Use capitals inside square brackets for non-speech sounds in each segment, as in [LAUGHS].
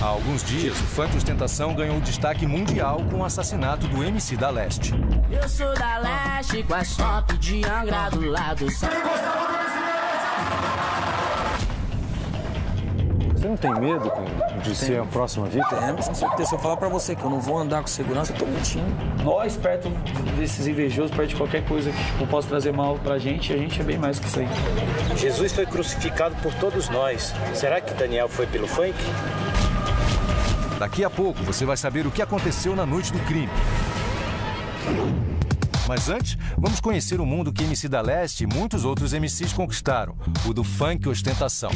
Há alguns dias, o funk ostentação ganhou destaque mundial com o assassinato do MC da Leste. Eu sou da Leste, com as top de Angra do lado. Você não tem medo de ser a próxima vítima? É, com certeza. Se eu falar pra você que eu não vou andar com segurança, eu tô mentindo. Nós, perto desses invejosos, perto de qualquer coisa que tipo, possa trazer mal pra gente, a gente é bem mais que isso aí. Jesus foi crucificado por todos nós. Será que Daniel foi pelo funk? Daqui a pouco você vai saber o que aconteceu na noite do crime. Mas antes, vamos conhecer o mundo que MC da Leste e muitos outros MCs conquistaram, o do funk ostentação.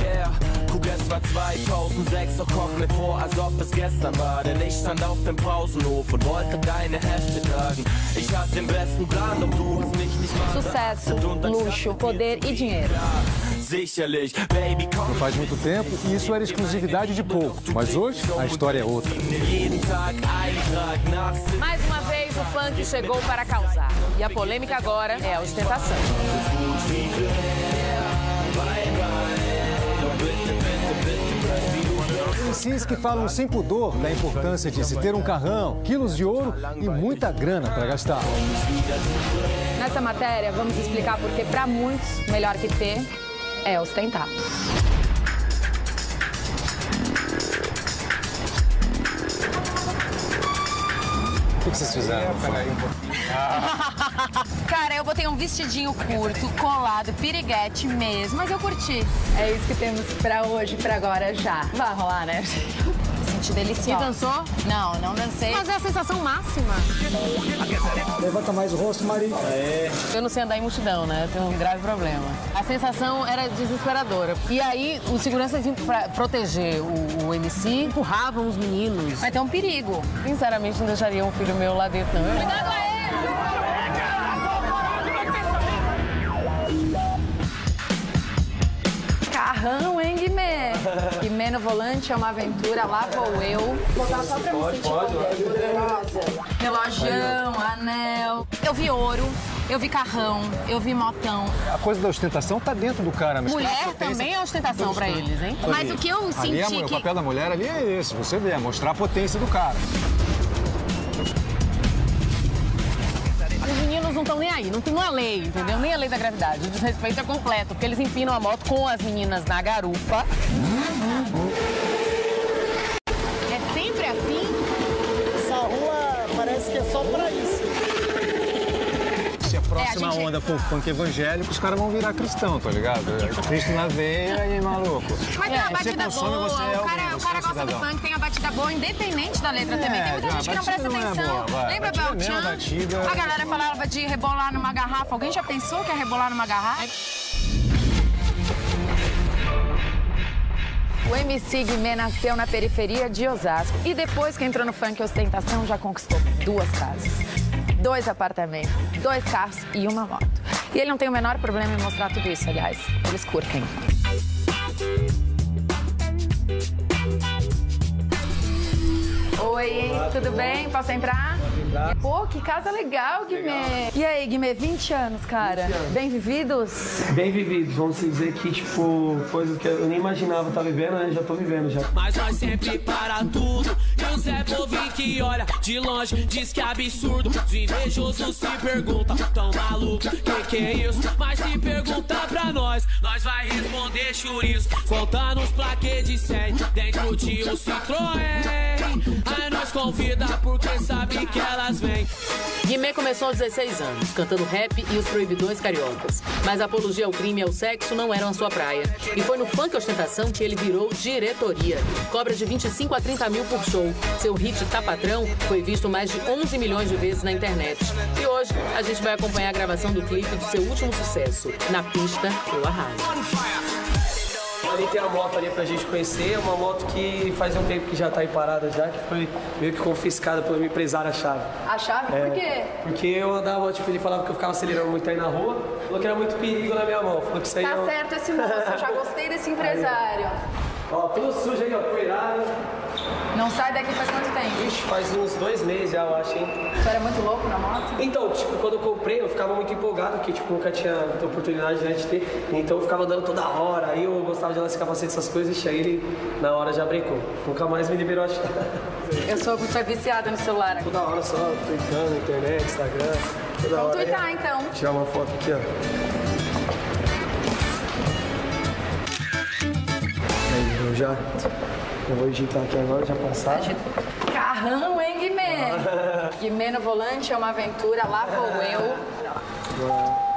Yeah, Kugel war 2006, doch kommt mir vor, als ob es gestern war. Denn ich stand auf dem Pausenhof und wollte deine Hefte tragen. Ich hatte den besten Plan, doch du hast mich nicht mal Sucesso, luxo, poder e dinheiro. Não faz muito tempo e isso era exclusividade de poucos. Mas hoje a história é outra. Mais uma vez, o funk chegou para causar. E a polêmica agora é a ostentação. MCs que falam sem pudor da importância de se ter um carrão, quilos de ouro e muita grana para gastar. Nessa matéria, vamos explicar porque, para muitos, melhor que ter é ostentar. O que vocês fizeram? [LAUGHS] Cara, eu botei um vestidinho curto, colado, piriguete mesmo, mas eu curti. É isso que temos pra hoje, pra agora já. Vai rolar, né? Senti deliciosa. E dançou? Não, não dancei. Mas é a sensação máxima. Levanta mais o rosto, Maria. Eu não sei andar em multidão, né? Eu tenho um grave problema. A sensação era desesperadora. E aí, os seguranças iam pra proteger o, o MC, empurravam os meninos. Vai ter um perigo. Sinceramente, não deixaria um filho meu lá dentro, não. Cuidado aí! Carrão, hein, Guimê? [LAUGHS] Guimê no volante é uma aventura, lá vou eu. Vou botar só pra me sentir poderosa. Relogião, anel. Eu vi ouro, eu vi carrão, eu vi motão. A coisa da ostentação tá dentro do cara. Mas Mulher também é ostentação pra eles, hein? Mas o que eu Ali senti é, que... O papel da mulher ali é esse, você vê, é mostrar a potência do cara. Não estão nem aí, não tem uma lei, entendeu? Nem a lei da gravidade. O desrespeito é completo, porque eles empinam a moto com as meninas na garupa. Próxima É, gente- onda for funk evangélico, os caras vão virar cristão, tá ligado? Cristo na veia e maluco. Mas tem É, uma você batida consome, boa, você é o alguém, cara, o você cara é gosta do funk, tem a batida boa, independente da letra também. Tem muita É, gente que não a presta batida não é atenção. Lembra Batida Belchan? batida- A galera falava de rebolar numa garrafa. Alguém já pensou que é rebolar numa garrafa? O MC Guimê nasceu na periferia de Osasco e depois que entrou no funk ostentação já conquistou duas casas, dois apartamentos, dois carros e uma moto. E ele não tem o menor problema em mostrar tudo isso, aliás, eles curtem. Oi, tudo bem? Posso entrar? Pô, que casa legal, Guimê. E aí, Guimê, 20 anos, cara. Bem vividos? Bem vivido, vamos dizer que, tipo, coisas que eu nem imaginava estar vivendo, né? Já tô vivendo já. Mas nós sempre para tudo. Zé Povinho que olha de longe diz que é absurdo. Os invejosos se perguntam, tão maluco, que que é isso? Mas se perguntar pra nós, nós vai responder churiço. Contando os plaquês de 100 dentro de um Citroën. Aí convida porque sabe que elas vêm. Guimê começou aos 16 anos, cantando rap e os proibidões cariocas. Mas a apologia ao crime e ao sexo não eram a sua praia. E foi no funk ostentação que ele virou diretoria. Cobra de 25 a 30 mil por show. Seu hit Tá Patrão foi visto mais de 11 milhões de vezes na internet. E hoje a gente vai acompanhar a gravação do clipe do seu último sucesso, Na Pista Eu Arraso. Ali tem a moto ali pra gente conhecer, uma moto que faz um tempo que já tá aí parada já, que foi meio que confiscada pelo empresário a chave. A chave? Por quê? Porque eu andava, tipo, ele falava que eu ficava acelerando muito aí na rua, falou que era muito perigo na minha mão, falou que isso aí é um- esse moço, eu já gostei desse [LAUGHS] empresário. Ó, tudo sujo aí, ó, poeirado. Não sai daqui faz quanto tempo? Ixi, faz uns dois meses já, eu acho, hein? Tu era muito louco na moto? Então, tipo, quando eu comprei, eu ficava muito empolgado, porque, tipo, nunca tinha oportunidade né, de ter. Então eu ficava andando toda hora, aí eu gostava de andar esse capacete, essas coisas, e aí ele, na hora, já brincou. Nunca mais me liberou a. [LAUGHS] Eu sou muito viciada no celular. Toda hora só, tweetando, internet, Instagram, toda Vamos hora. twittar, então. Vou tirar uma foto aqui, ó. Aí, já... Eu vou digitar aqui agora, já passar. Carrão, hein, Guimê? [LAUGHS] Guimê no volante é uma aventura, lá vou eu.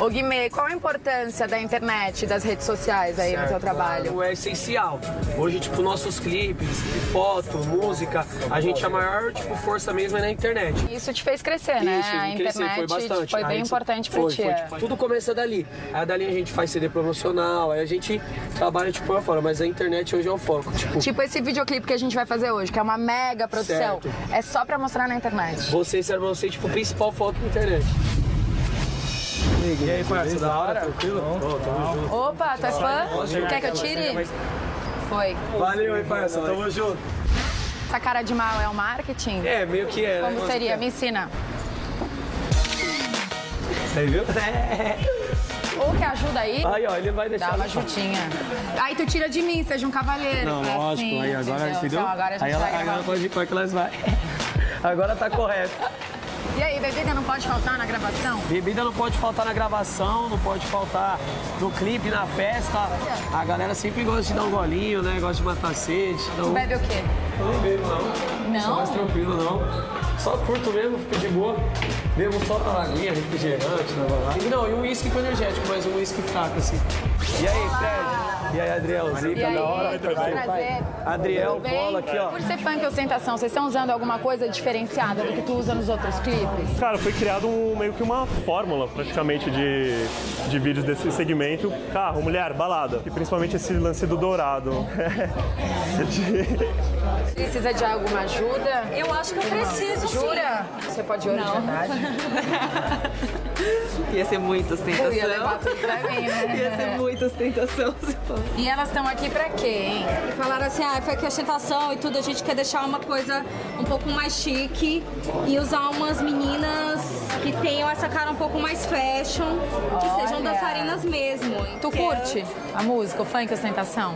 Ô Guimê, qual a importância da internet e das redes sociais aí no teu trabalho? É essencial. Hoje, tipo, nossos clipes, foto, música, a gente, a maior, tipo, força mesmo é na internet. Isso te fez crescer, né? Isso, a me crescer, internet foi bastante. foi bem importante pra foi, ti. foi, é. tipo, tudo começa dali. Aí dali a gente faz CD promocional, aí a gente trabalha, tipo, fora. Mas a internet hoje é o foco. Tipo, Tipo esse videoclipe que a gente vai fazer hoje, que é uma mega produção, Certo. é só pra mostrar na internet. você serve você, tipo, principal foco na internet. E aí, parça, da hora? Tranquilo? Pô, tamo junto. Opa, tu é fã? Quer que eu tire? Foi. Valeu, aí, parça, tamo junto. Essa cara de mal é o marketing? É, meio que é, né? Como seria? Me ensina. Aí, viu? [LAUGHS] Ou que ajuda aí? Aí, ó, ele vai deixar... Dá uma ajudinha. Aí tu tira de mim, seja um cavaleiro. Não, É lógico, assim, aí agora, entendeu? Então agora a gente aí ela, vai agora pode ir pra que elas vai. [LAUGHS] Agora tá correto. E aí, bebida não pode faltar na gravação? Bebida não pode faltar na gravação, não pode faltar no clipe, na festa. A galera sempre gosta de dar um golinho, né? Gosta de matar sede. Então, Tu bebe o quê? eu não bebo, não. Sou mais Não? tranquilo, não. Só curto mesmo, fico de boa. Bebo só na laguinha, refrigerante, na. Não, e um uísque com energético, mas um uísque fraco, assim. E aí, Fred? E aí, Adriel? Zica, E aí, da hora? prazer. Adriel, bola aqui, ó. Por ser funk ostentação, vocês estão usando alguma coisa diferenciada do que tu usa nos outros clipes? Cara, foi criado um, meio que uma fórmula praticamente de, de vídeos desse segmento. Carro, mulher, balada. E principalmente esse lance do dourado. De- [LAUGHS] Precisa de alguma ajuda? Eu acho que eu preciso, sim. Jura? Você pode ouro de Não. verdade? [LAUGHS] [LAUGHS] Ia ser muita ostentação. Eu ia levar tudo pra mim, né? Ia ser muita ostentação se fosse. E elas estão aqui pra quê, hein? E falaram assim, ah, foi que a ostentação e tudo, a gente quer deixar uma coisa um pouco mais chique e usar umas meninas que tenham essa cara um pouco mais fashion, que Olha. sejam dançarinas mesmo. Tu curte a música, o funk ostentação?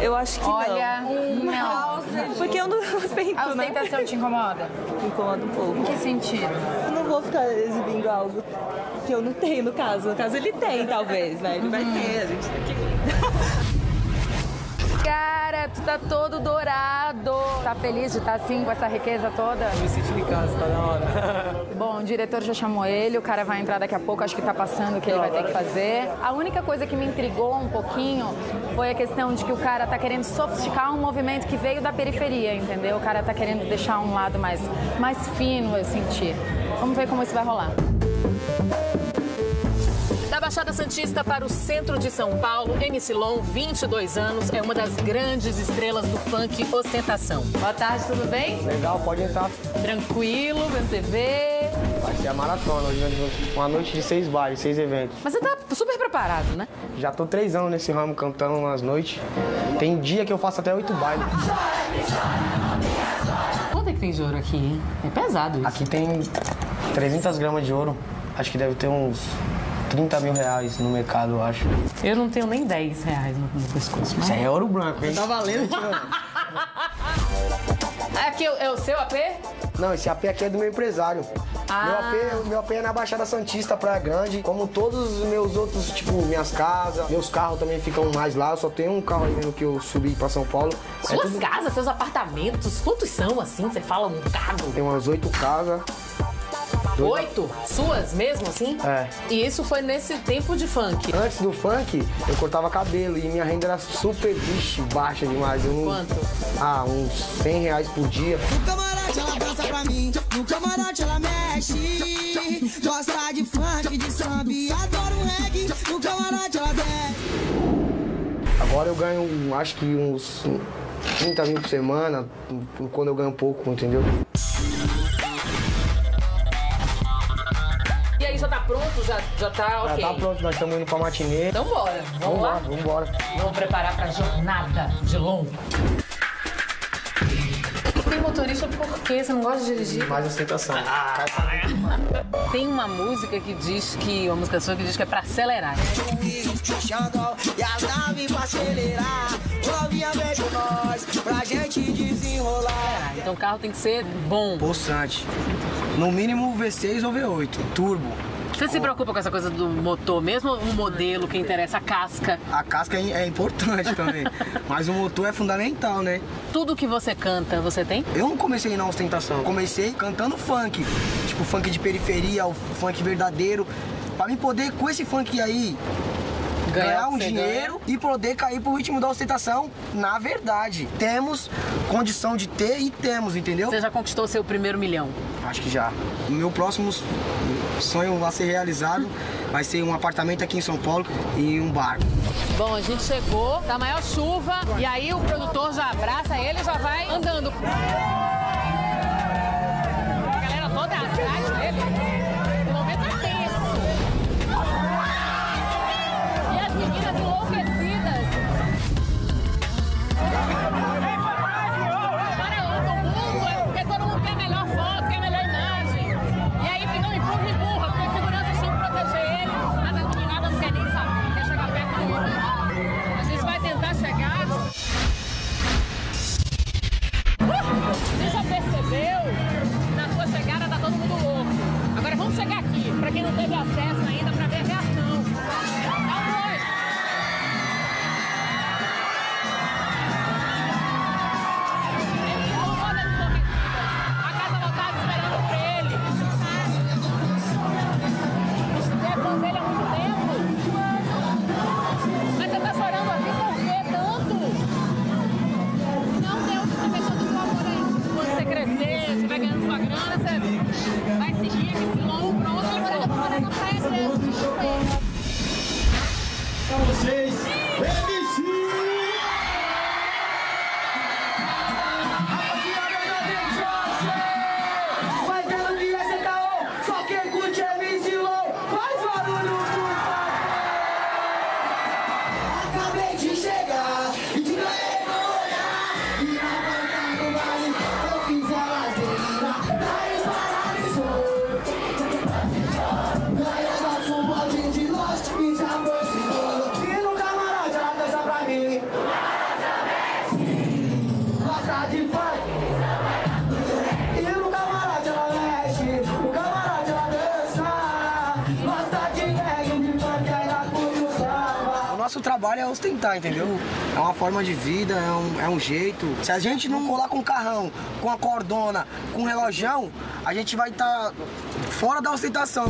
Eu acho que Olha, não. não. Porque eu não [LAUGHS] tento, A né? ostentação te incomoda? Me incomoda um pouco. Em que sentido? Vou ficar exibindo algo que eu não tenho, no caso. No caso, ele tem, talvez, né? Ele vai ter, a gente tem que... [LAUGHS] Tu tá todo dourado. Tá feliz de estar assim, com essa riqueza toda? Me sentindo em casa, tá da hora. [LAUGHS] Bom, o diretor já chamou ele, o cara vai entrar daqui a pouco, acho que tá passando o que ele vai ter que fazer. A única coisa que me intrigou um pouquinho foi a questão de que o cara tá querendo sofisticar um movimento que veio da periferia, entendeu? O cara tá querendo deixar um lado mais, mais fino, eu senti. Vamos ver como isso vai rolar. Da Baixada Santista para o centro de São Paulo, MC Lon, 22 anos, é uma das grandes estrelas do funk ostentação. Boa tarde, tudo bem? Legal, pode entrar. Tranquilo, vendo TV. Vai ser a maratona hoje, né? uma noite de seis bailes, seis eventos. Mas você tá super preparado, né? Já tô três anos nesse ramo cantando nas noites. Tem dia que eu faço até oito bailes. Quanto é que tem de ouro aqui? hein? É pesado isso. Aqui tem 300 gramas de ouro. Acho que deve ter uns 30 mil reais no mercado, eu acho. Eu não tenho nem 10 reais no, no pescoço. Isso aí é ouro branco, hein? Tá valendo, [LAUGHS] Aqui é o- é o seu AP? Não, esse AP aqui é do meu empresário. Ah. Meu, AP, meu AP é na Baixada Santista, Praia Grande. Como todos os meus outros, tipo, minhas casas, meus carros também ficam mais lá. Eu só tenho um carro aí mesmo que eu subi pra São Paulo. É Suas tudo- casas, seus apartamentos, quantos são assim? Você fala um bocado? Tem umas oito casas. Dois- Oito? Suas mesmo assim? É. E isso foi nesse tempo de funk? Antes do funk, eu cortava cabelo e minha renda era super, vixe, baixa demais. Eu não... Quanto? Ah, uns 100 reais por dia. No camarote ela dança pra mim, no camarote ela mexe. Gosta de funk, de samba e adora um reggae. No camarote ela desce. Agora eu ganho, acho que uns 30 mil por semana, quando eu ganho pouco, entendeu? Pronto? Já, já tá ok? Já tá pronto, nós estamos indo pra matinê. Então bora, vamos Vamos lá? lá, vamos embora. Vamos preparar pra jornada de longo. motorista por quê? Você não gosta de dirigir? Mais ostentação. Tem uma música que diz que, uma música sua que diz que é pra acelerar. E as naves pra acelerar. Novinha vem com nós pra gente desenrolar. Então o carro tem que ser bom. Possante. No mínimo V6 ou V8. Turbo. Você se preocupa com essa coisa do motor, mesmo o modelo que interessa, a casca? A casca é é importante também. [LAUGHS] Mas o motor é fundamental, né? Tudo que você canta, você tem? Eu não comecei na ostentação. Comecei cantando funk. Tipo, funk de periferia, o funk verdadeiro. Pra mim poder, com esse funk aí, Ganhar um dinheiro e poder cair pro ritmo da ostentação na verdade. Temos condição de ter e temos, entendeu? Você já conquistou seu primeiro milhão? Acho que já. O meu próximo sonho a ser realizado [LAUGHS] vai ser um apartamento aqui em São Paulo e um bar. Bom, a gente chegou, tá maior chuva, e aí o produtor já abraça ele e já vai andando. Nosso trabalho é ostentar, entendeu? É uma forma de vida, é um, é um jeito. Se a gente não colar com carrão, com a cordona, com relojão, a gente vai estar fora da ostentação.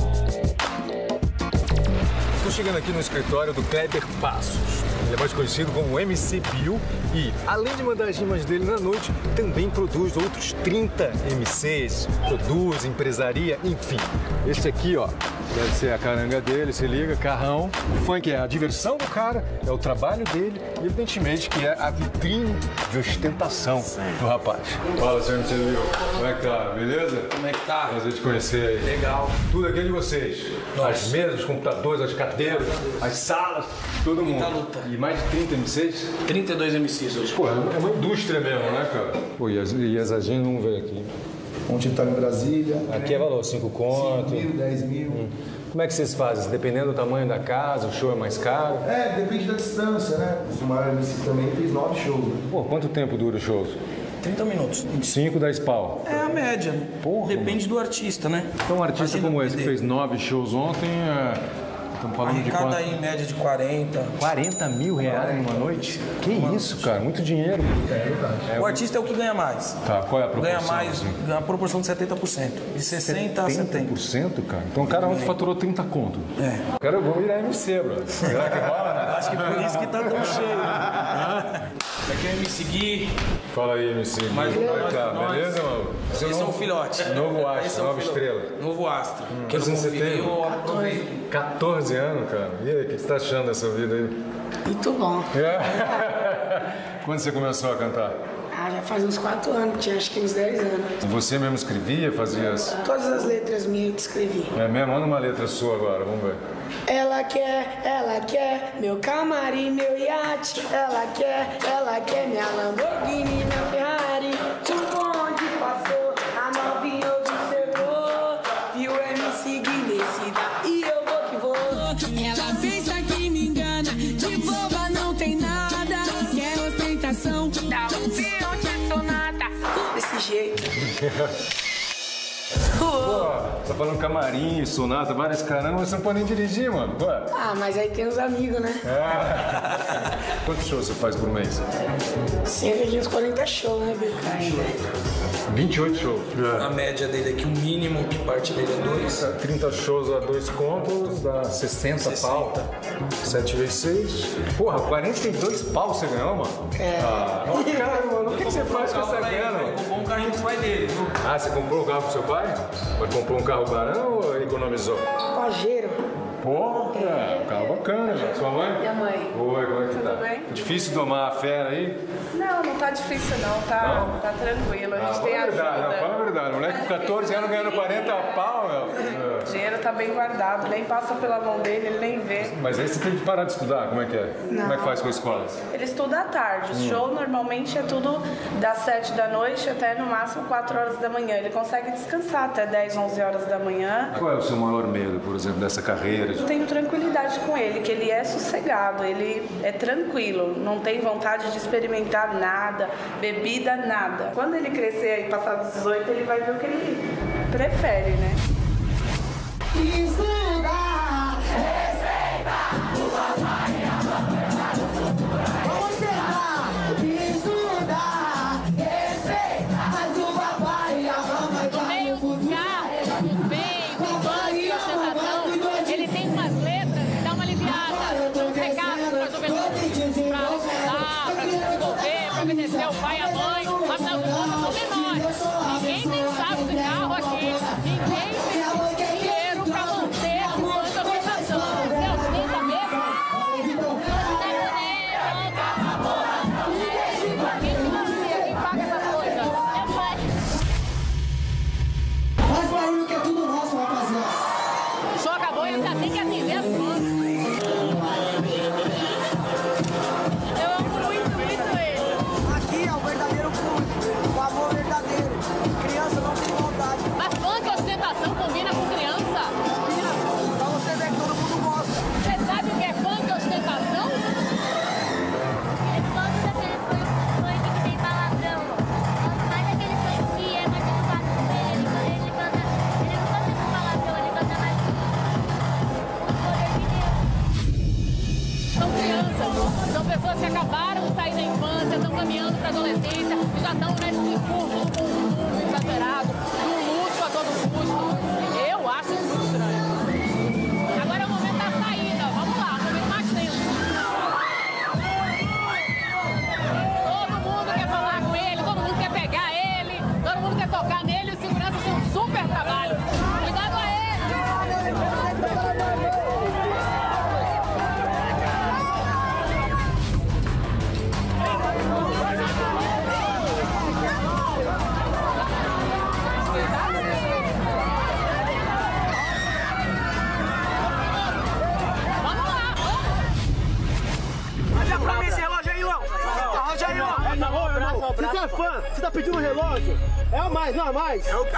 Estou chegando aqui no escritório do Kleber Passos. Ele é mais conhecido como MC Bill e, além de mandar as rimas dele na noite, também produz outros 30 MCs, produz, empresaria, enfim. Esse aqui, ó, deve ser a caranga dele, se liga, carrão. O funk é a diversão do cara, é o trabalho dele e, evidentemente, que é a vitrine de ostentação do rapaz. Fala, senhor Bill. Como é que tá? Beleza? Como é que tá? Prazer te conhecer aí. Legal. Tudo aqui é de vocês. As mesas, os computadores, as cadeiras, as salas, todo mundo. Muita luta. E mais de 30 MCs? 32 MCs hoje. Pô, é uma é indústria mesmo, né, cara? Pô, e as, e as agendas não veio aqui. Ontem tá em Brasília. Aqui é valor, 5 conto. 5 mil, 10 mil. Como é que vocês fazem? Dependendo do tamanho da casa, o show é mais caro? É, depende da distância, né? O Maior MC também fez 9 shows. né? Pô, quanto tempo dura o show? 30 minutos. 5, 10 pau. É a média. né? Porra, Depende do artista, né? Então um artista Imagina como esse que fez 9 shows ontem, é... estamos falando de quanto? aí em média de 40. 40 mil reais numa noite? Que isso, cara? Muito dinheiro. É verdade. O artista é o que ganha mais. Tá, qual é a proporção? Ganha mais, assim? ganha a proporção de 70%. De 60 a 70%. 70%, cara? Então o cara ontem faturou 30 conto. É. O cara é bom virar MC, bro. Será que rola? né? Acho que por isso que tá tão cheio. [LAUGHS] Você quer me seguir? Fala aí, MC. Mais um Como é tá? nós. Beleza, mano? Seu Esse é novo- filhote. Novo Esse astro, é o nova estrela. Novo astro. Quero Quantos anos você tem? eu aproveito. 14 anos, cara. E aí, o que você tá achando dessa vida aí? Muito bom. É? [LAUGHS] Quando você começou a cantar? Ah, já faz uns 4 anos, tinha acho que uns 10 anos. Você mesmo escrevia, fazia as... Todas as letras minhas que escrevi. É mesmo? Manda uma letra sua agora, vamos ver. Ela quer, ela quer meu camarim, meu iate. Ela quer, ela quer minha Lamborghini, minha Ferrari. Jeito. Falando camarim, sonata, várias caramba, mas você não pode nem dirigir, mano. Pô. Ah, mas aí tem os amigos, né? É. [LAUGHS] Quantos shows você faz por mês? Sempre de uns 40 shows, né, BK? 28 shows. A média dele aqui, o mínimo que parte dele é dois. 30 shows a dois contos, dá 60, pau. 7 vezes 6. Porra, 42 pau você ganhou, mano? É. Ah, [LAUGHS] cara, mano, o que, que você faz com essa grana, mano? Comprou um carrinho pro pai dele. Ah, você comprou um carro pro seu pai? Mas comprou um carro barão ou economizou? Pajeiro. Porra, carro bacana. Sua mãe? Minha mãe. Oi, como é que tá? Tudo bem? Difícil domar a fera aí? Não, não tá difícil não, tá, Não? tá tranquilo. A Ah, gente fala tem a verdade, ajuda. não, fala a verdade. Moleque com 14 anos ganhando 40 pau, meu. O dinheiro tá bem guardado, nem passa pela mão dele, ele nem vê. Mas aí você tem que parar de estudar, como é que é? Não. Como é que faz com a escola? Ele estuda à tarde. O Hum. show normalmente é tudo das 7 da noite até no máximo 4 horas da manhã. Ele consegue descansar até 10, 11 horas da manhã. Qual é o seu maior medo, por exemplo, dessa carreira? Eu tenho tranquilidade com ele, que ele é sossegado, ele é tranquilo, não tem vontade de experimentar nada, bebida, nada. Quando ele crescer e passar dos 18, ele vai ver o que ele prefere, né? Estuda,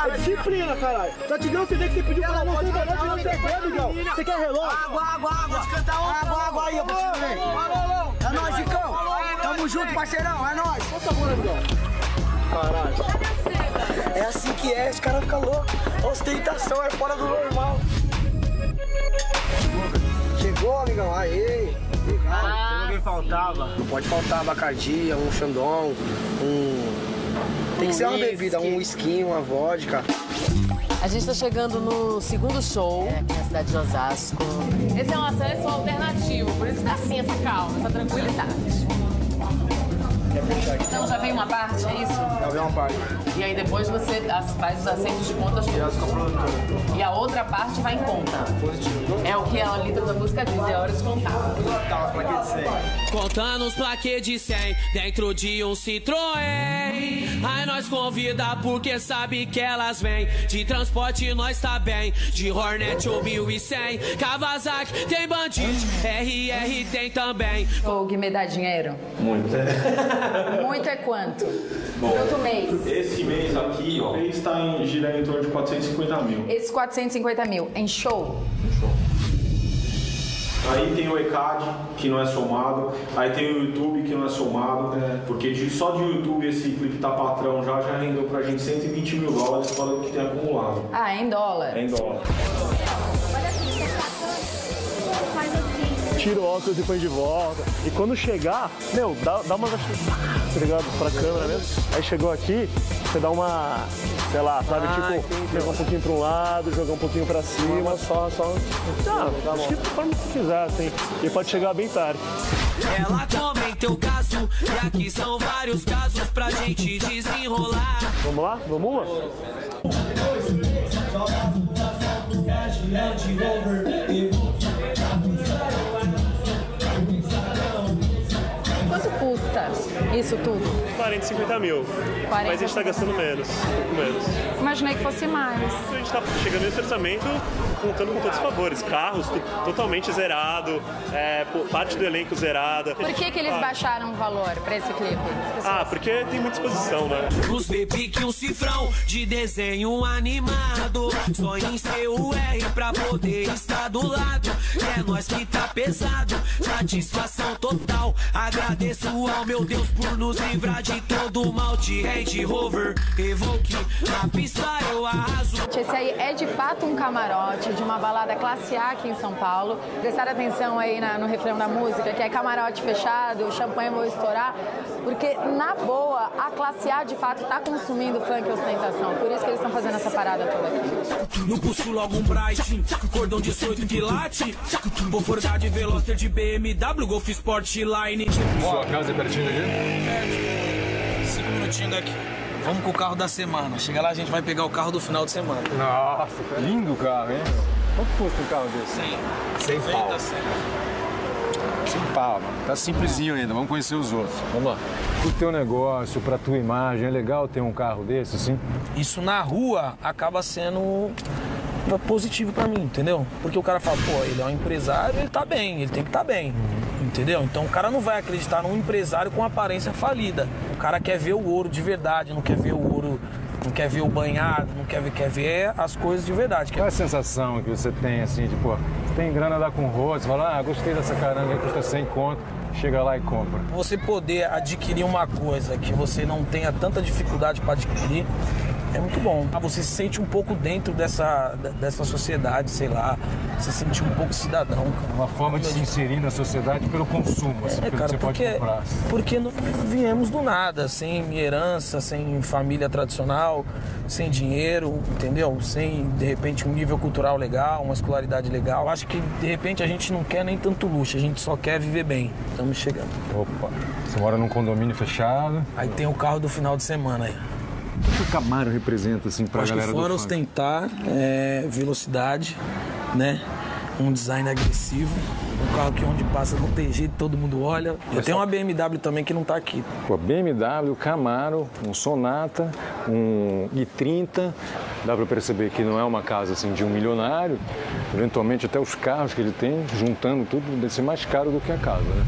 É cara. disciplina, caralho. Tá te dando CD que você pediu pra não ser relógio, não você quer, Miguel. Você quer relógio? Água, água, água. Água, água aí, eu preciso ver. É nóis, Zicão. Tamo junto, parceirão. É nóis. Quanto agora, Miguel? Caralho. É assim que é, os caras ficam loucos. Ostentação é fora do normal. Chegou, amigão. Aê. Obrigado. Ninguém faltava. Não pode faltar abacaxi, um xandão, um... Tem que ser uma bebida, um whisky, uma vodka. A gente está chegando no segundo show. É, aqui na cidade de Osasco. Esse é um acesso alternativo, por isso tá assim essa calma, essa tranquilidade. Então já vem uma parte, é isso? Já vem uma parte. E aí depois você faz os acertos de contas todos. E a outra parte vai em conta. É o que a letra da música diz, é hora de contar. Contando os plaquês de 100 dentro de um Citroën. Nós convida porque sabe que elas vêm. De transporte nós tá bem. De Hornet ou 1100. Kawasaki tem Bandit. RR tem também. Ô, Guimê dá dinheiro? Muito. [LAUGHS] Muito é quanto? Bom, Quanto mês? Esse mês aqui, ó, mês está em girando em torno de 450 mil. Esses 450 mil em show? Aí tem o ECAD, que não é somado. Aí tem o YouTube, que não é somado. Porque de- só de YouTube esse clipe tá patrão já, já rendeu pra gente 120 mil dólares fora o que tem acumulado. Ah, em dólar. É em dólar. Tira o óculos e põe de volta. E quando chegar, meu, dá, dá uma [LAUGHS] tá ligado? Pra câmera mesmo. Aí chegou aqui, você dá uma, sei lá, sabe, Ah, tipo, entendi. levar um pouquinho pra um lado, jogar um pouquinho pra cima. Só, só. Ah, acho que que você quiser, assim. E pode chegar bem tarde. Ela comenta o caso, e aqui são vários casos pra gente desenrolar. Vamos lá? Vamos uma? Quanto isso tudo? 40, 50 mil. 40, Mas a gente tá gastando menos, um pouco menos. Imaginei que fosse mais. A gente tá chegando nesse orçamento contando com todos os favores. Carros to- totalmente zerado, é, parte do elenco zerada. Por que, que eles Ah, baixaram o valor pra esse clipe? Ah, porque tem muita exposição, né? Os que um cifrão de desenho animado. Sonha em ser o R pra poder estar do lado. É nós que tá pesado, satisfação total. Agradeço ao meu Deus por nos livrar de todo mal. De Range Rover, Evoque, na pista eu arraso. Esse aí é de fato um camarote de uma balada classe A aqui em São Paulo. Prestar atenção aí na- no refrão da música, que é camarote fechado, o champanhe vou estourar, porque na boa, a classe A de fato tá consumindo funk e ostentação. Por isso que eles estão fazendo essa parada toda aqui. No pulso logo um Bright, cordão 18 quilate. Vou forjar de Veloster de BMW, Golf Sport Line. Sua casa é pertinho daqui? Cinco minutinhos daqui. Vamos com o carro da semana. Chega lá, a gente vai pegar o carro do final de semana. Nossa, lindo carro, hein? Quanto custa um carro desse? 100. 100 pau. 100 pau, mano. Tá simplesinho ainda, vamos conhecer os outros. Vamos lá. Pro teu negócio, pra tua imagem, é legal ter um carro desse, assim? Isso na rua acaba sendo positivo pra mim, entendeu? Porque o cara fala, pô, ele é um empresário, ele tá bem, ele tem que estar tá bem. Entendeu? Então o cara não vai acreditar num empresário com aparência falida. O cara quer ver o ouro de verdade, não quer ver o ouro, não quer ver o banhado, não quer ver, quer ver as coisas de verdade. Qual é a sensação que você tem, assim, de, pô, você tem grana dá com rosto, você fala, ah, gostei dessa caranga, custa 100 conto, chega lá e compra. Você poder adquirir uma coisa que você não tenha tanta dificuldade para adquirir é muito bom. Ah, Você se sente um pouco dentro dessa, dessa sociedade, sei lá. Você se sente um pouco cidadão. Cara. Uma forma de se inserir na sociedade pelo consumo, assim, É, pelo cara, que você porque, pode comprar. porque não viemos do nada, sem herança, sem família tradicional, sem dinheiro, entendeu? Sem, de repente, um nível cultural legal, uma escolaridade legal. Acho que, de repente, a gente não quer nem tanto luxo, a gente só quer viver bem. Estamos chegando. Opa, você mora num condomínio fechado. Aí tem o carro do final de semana aí. O que que o Camaro representa, assim, pra Acho que galera fora do funk? ostentar, é, velocidade, né? Um design agressivo. Um carro que onde passa não tem jeito, todo mundo olha. Eu tenho uma BMW também que não tá aqui. Pô, BMW, Camaro, um Sonata, um i30. Dá pra perceber que não é uma casa assim de um milionário. Eventualmente até os carros que ele tem, juntando tudo, deve ser mais caro do que a casa, né?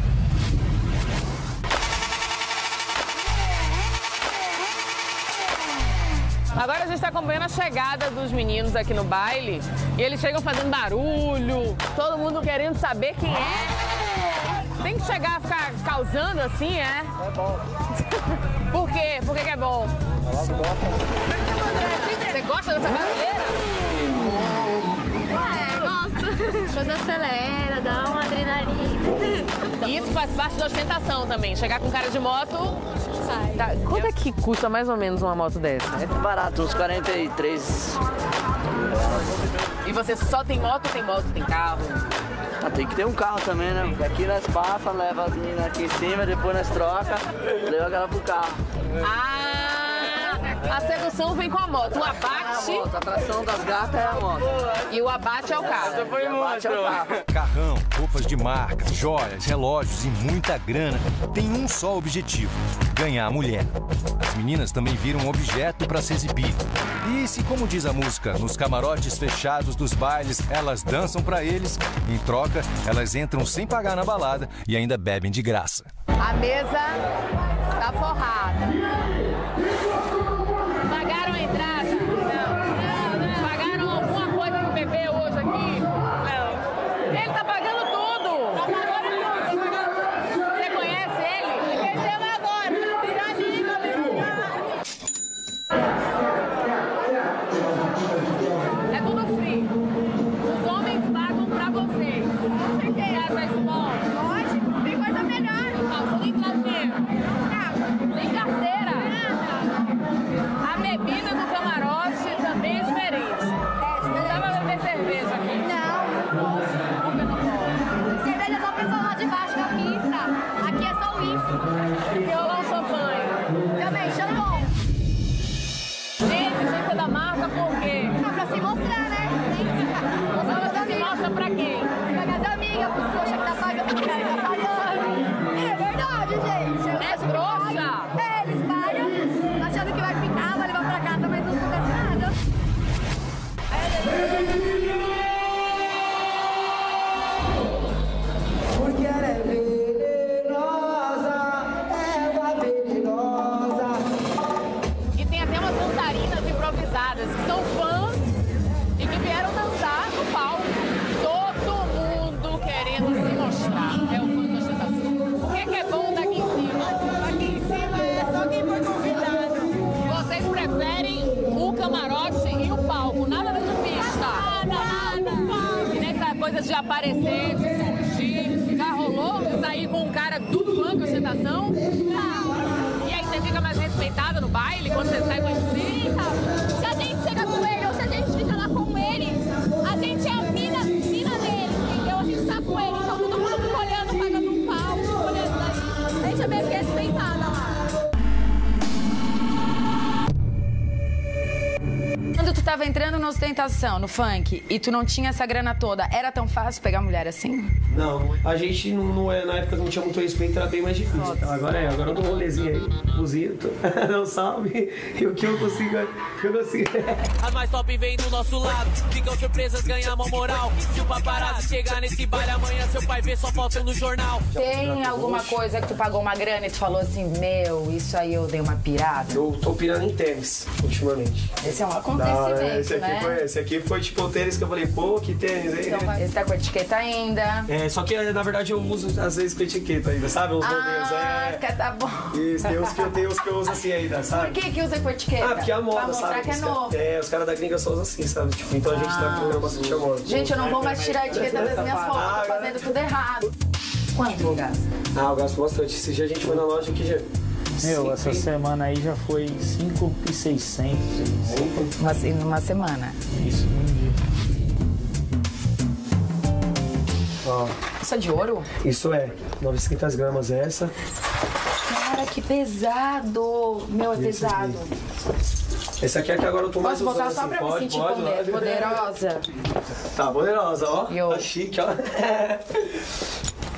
Está acompanhando a chegada dos meninos aqui no baile e eles chegam fazendo barulho, todo mundo querendo saber quem é. Tem que chegar a ficar causando assim, é? É bom. [LAUGHS] Por quê? Por que, que é bom? Você gosta dessa barulheira? É, gosto. Quando acelera, dá uma adrenalina. Isso faz parte da ostentação também. Chegar com cara de moto. Sai. Tá, Quanto é que custa mais ou menos uma moto dessa? É barato, uns 43. E você só tem moto ou tem moto, tem carro? Ah, tem que ter um carro também, né? Aqui nós passa, leva as meninas aqui em cima, depois nós troca, leva ela pro carro. Ah, a sedução vem com a moto. O abate. É a moto, a atração das gatas é a moto. E o abate é o carro. Você foi abate é o carro. Carrão, roupas de marca, joias, relógios e muita grana tem um só objetivo: ganhar a mulher. As meninas também viram um objeto para se exibir. E se, como diz a música, nos camarotes fechados dos bailes elas dançam para eles, em troca elas entram sem pagar na balada e ainda bebem de graça. A mesa tá forrada. Gracias. [LAUGHS] tava entrando na ostentação, no funk, e tu não tinha essa grana toda, era tão fácil pegar mulher assim? Não, a gente não, não é, na época não tinha muito respeito, era bem mais difícil. Agora é, agora eu dou um rolezinho aí, buzito, [LAUGHS] não salve, e o que eu consigo, é- eu consigo. As mais top vem do nosso lado, ficam surpresas, ganham uma moral. Se o paparazzi chegar nesse baile amanhã, seu pai vê só falta no jornal. Tem alguma coisa que tu pagou uma grana e tu falou assim, meu, isso aí eu dei uma pirada? Eu tô pirando em tênis, ultimamente. Esse é um acontecimento, hora, esse aqui né? Foi, esse aqui foi tipo o tênis que eu falei, pô, que tênis, hein? Então, esse tá com etiqueta ainda. É, só que na verdade eu uso às vezes com etiqueta ainda, sabe? Os modelos, Ah, é. que tá bom. Isso, tem uns que eu tenho os que eu uso assim ainda, sabe? Por que que usa com etiqueta? Ah, porque é a moda, Pra mostrar sabe? que é novo. É, os caras da gringa só usam assim, sabe? Tipo, então a gente tá procurando bastante a moda. Gente, eu não vou mais tirar a etiqueta das minhas fotos, tô fazendo tudo errado. Quanto gasta? Ah, eu gasto bastante. Esse dia a gente foi na loja aqui já. Meu, essa semana aí já foi 5,600. Uma, numa semana. Isso, num dia. Ó, Isso é de ouro? isso é 900 gramas essa. Cara, que pesado! Meu, é Esse aqui. pesado. Esse aqui é que agora eu tô mais Posso botar só assim. pra me pode, sentir pode, poder- pode. poderosa? Tá poderosa, ó. Tá chique, ó. [LAUGHS]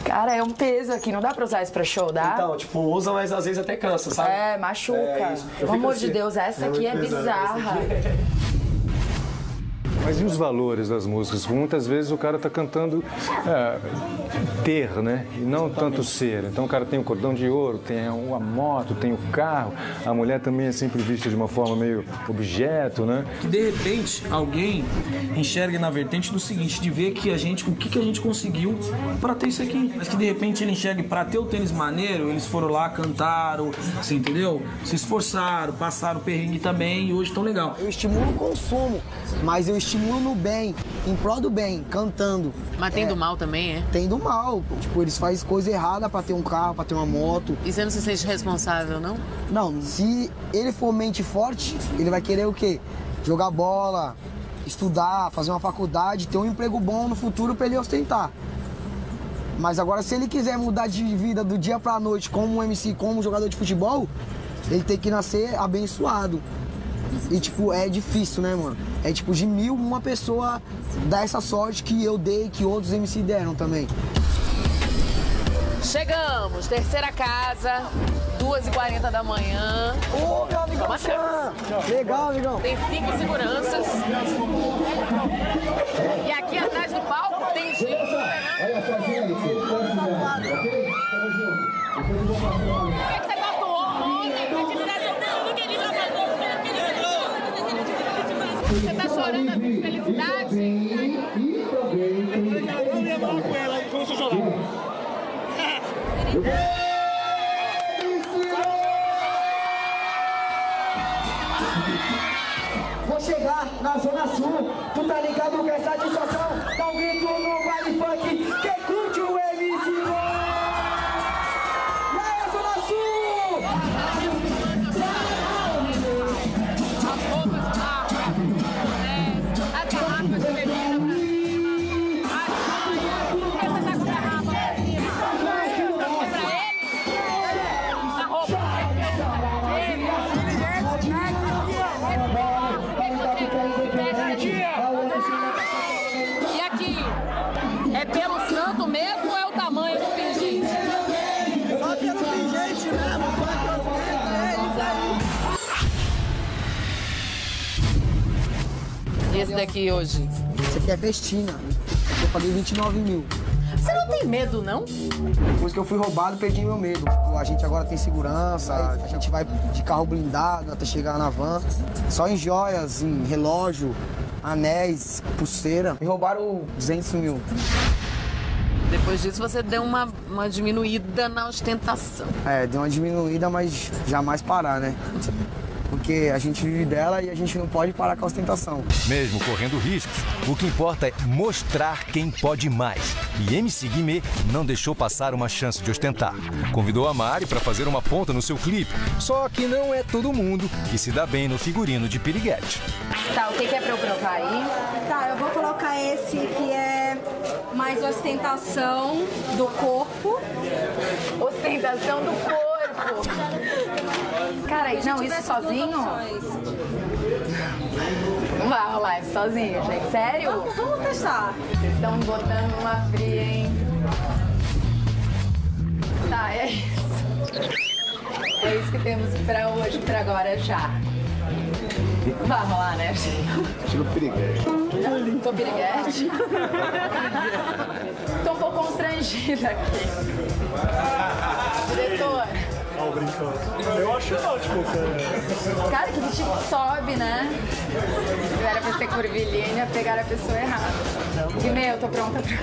Cara, é um peso aqui, não dá pra usar isso pra show, dá? Então, tipo, usa, mas às vezes até cansa, sabe? É, machuca. É Pelo amor de assim. Deus, essa É aqui é pesado, essa bizarra. Mas e os valores das músicas? Muitas vezes o cara está cantando é, ter, né? E não tanto ser. Então o cara tem o cordão de ouro, tem a moto, tem o carro. A mulher também é sempre vista de uma forma meio objeto, né? Que de repente alguém enxergue na vertente do seguinte, de ver que a gente, o que, que a gente conseguiu pra ter isso aqui. Mas que de repente ele enxergue pra ter o tênis maneiro, eles foram lá, cantaram, você entendeu? Se esforçaram, passaram o perrengue também e hoje tão legal. Eu estimulo o consumo, mas eu estimulo no bem, em prol do bem, cantando. Mas tem do mal também, é? Tem do mal. Tipo, eles fazem coisa errada pra ter um carro, pra ter uma moto. E você não se sente responsável, não? Não, se ele for mente forte, ele vai querer o quê? Jogar bola, estudar, fazer uma faculdade, ter um emprego bom no futuro pra ele ostentar. Mas agora, se ele quiser mudar de vida do dia pra noite como um MC, como um jogador de futebol, ele tem que nascer abençoado. E, tipo, é difícil, né, mano? É tipo de mil uma pessoa dar essa sorte que eu dei, que outros MC deram também. Chegamos, terceira casa, 2h40 da manhã. Ô, meu amigão Toma Chan! chance. Legal, amigão. Tem cinco seguranças. E aqui atrás do palco tem gente Olha só, gente. Esse daqui hoje? Esse aqui é festina. Eu paguei 29 mil. Você não tem medo, não? Depois que eu fui roubado, perdi meu medo. A gente agora tem segurança, a gente vai de carro blindado até chegar na van. Só em joias, em relógio, anéis, pulseira. Me roubaram 200 mil. Depois disso, você deu uma, uma diminuída na ostentação. É, deu uma diminuída, mas jamais parar, né? Porque a gente vive dela e a gente não pode parar com a ostentação. Mesmo correndo riscos, o que importa é mostrar quem pode mais. E MC Guimê não deixou passar uma chance de ostentar. Convidou a Mari para fazer uma ponta no seu clipe. Só que não é todo mundo que se dá bem no figurino de piriguete. Tá, o que, que é pra eu provar aí? Tá, eu vou colocar esse que é mais ostentação do corpo. Ostentação do corpo. Cara, não, isso sozinho? Não vai rolar isso sozinho, gente. Sério? Vamos, vamos testar. Vocês estão botando uma fria, hein? Tá, é isso. É isso que temos pra hoje, pra agora já. Não vai rolar, né, gente? Tira o piriguete. Tô piriguete? Tô um pouco constrangida aqui. Diretor. Ó, brincando. Eu acho ótimo, cara. Cara, que bicho sobe, né? Eu era pra ser curvilínea, pegaram a pessoa errada. E meu, eu tô pronta pra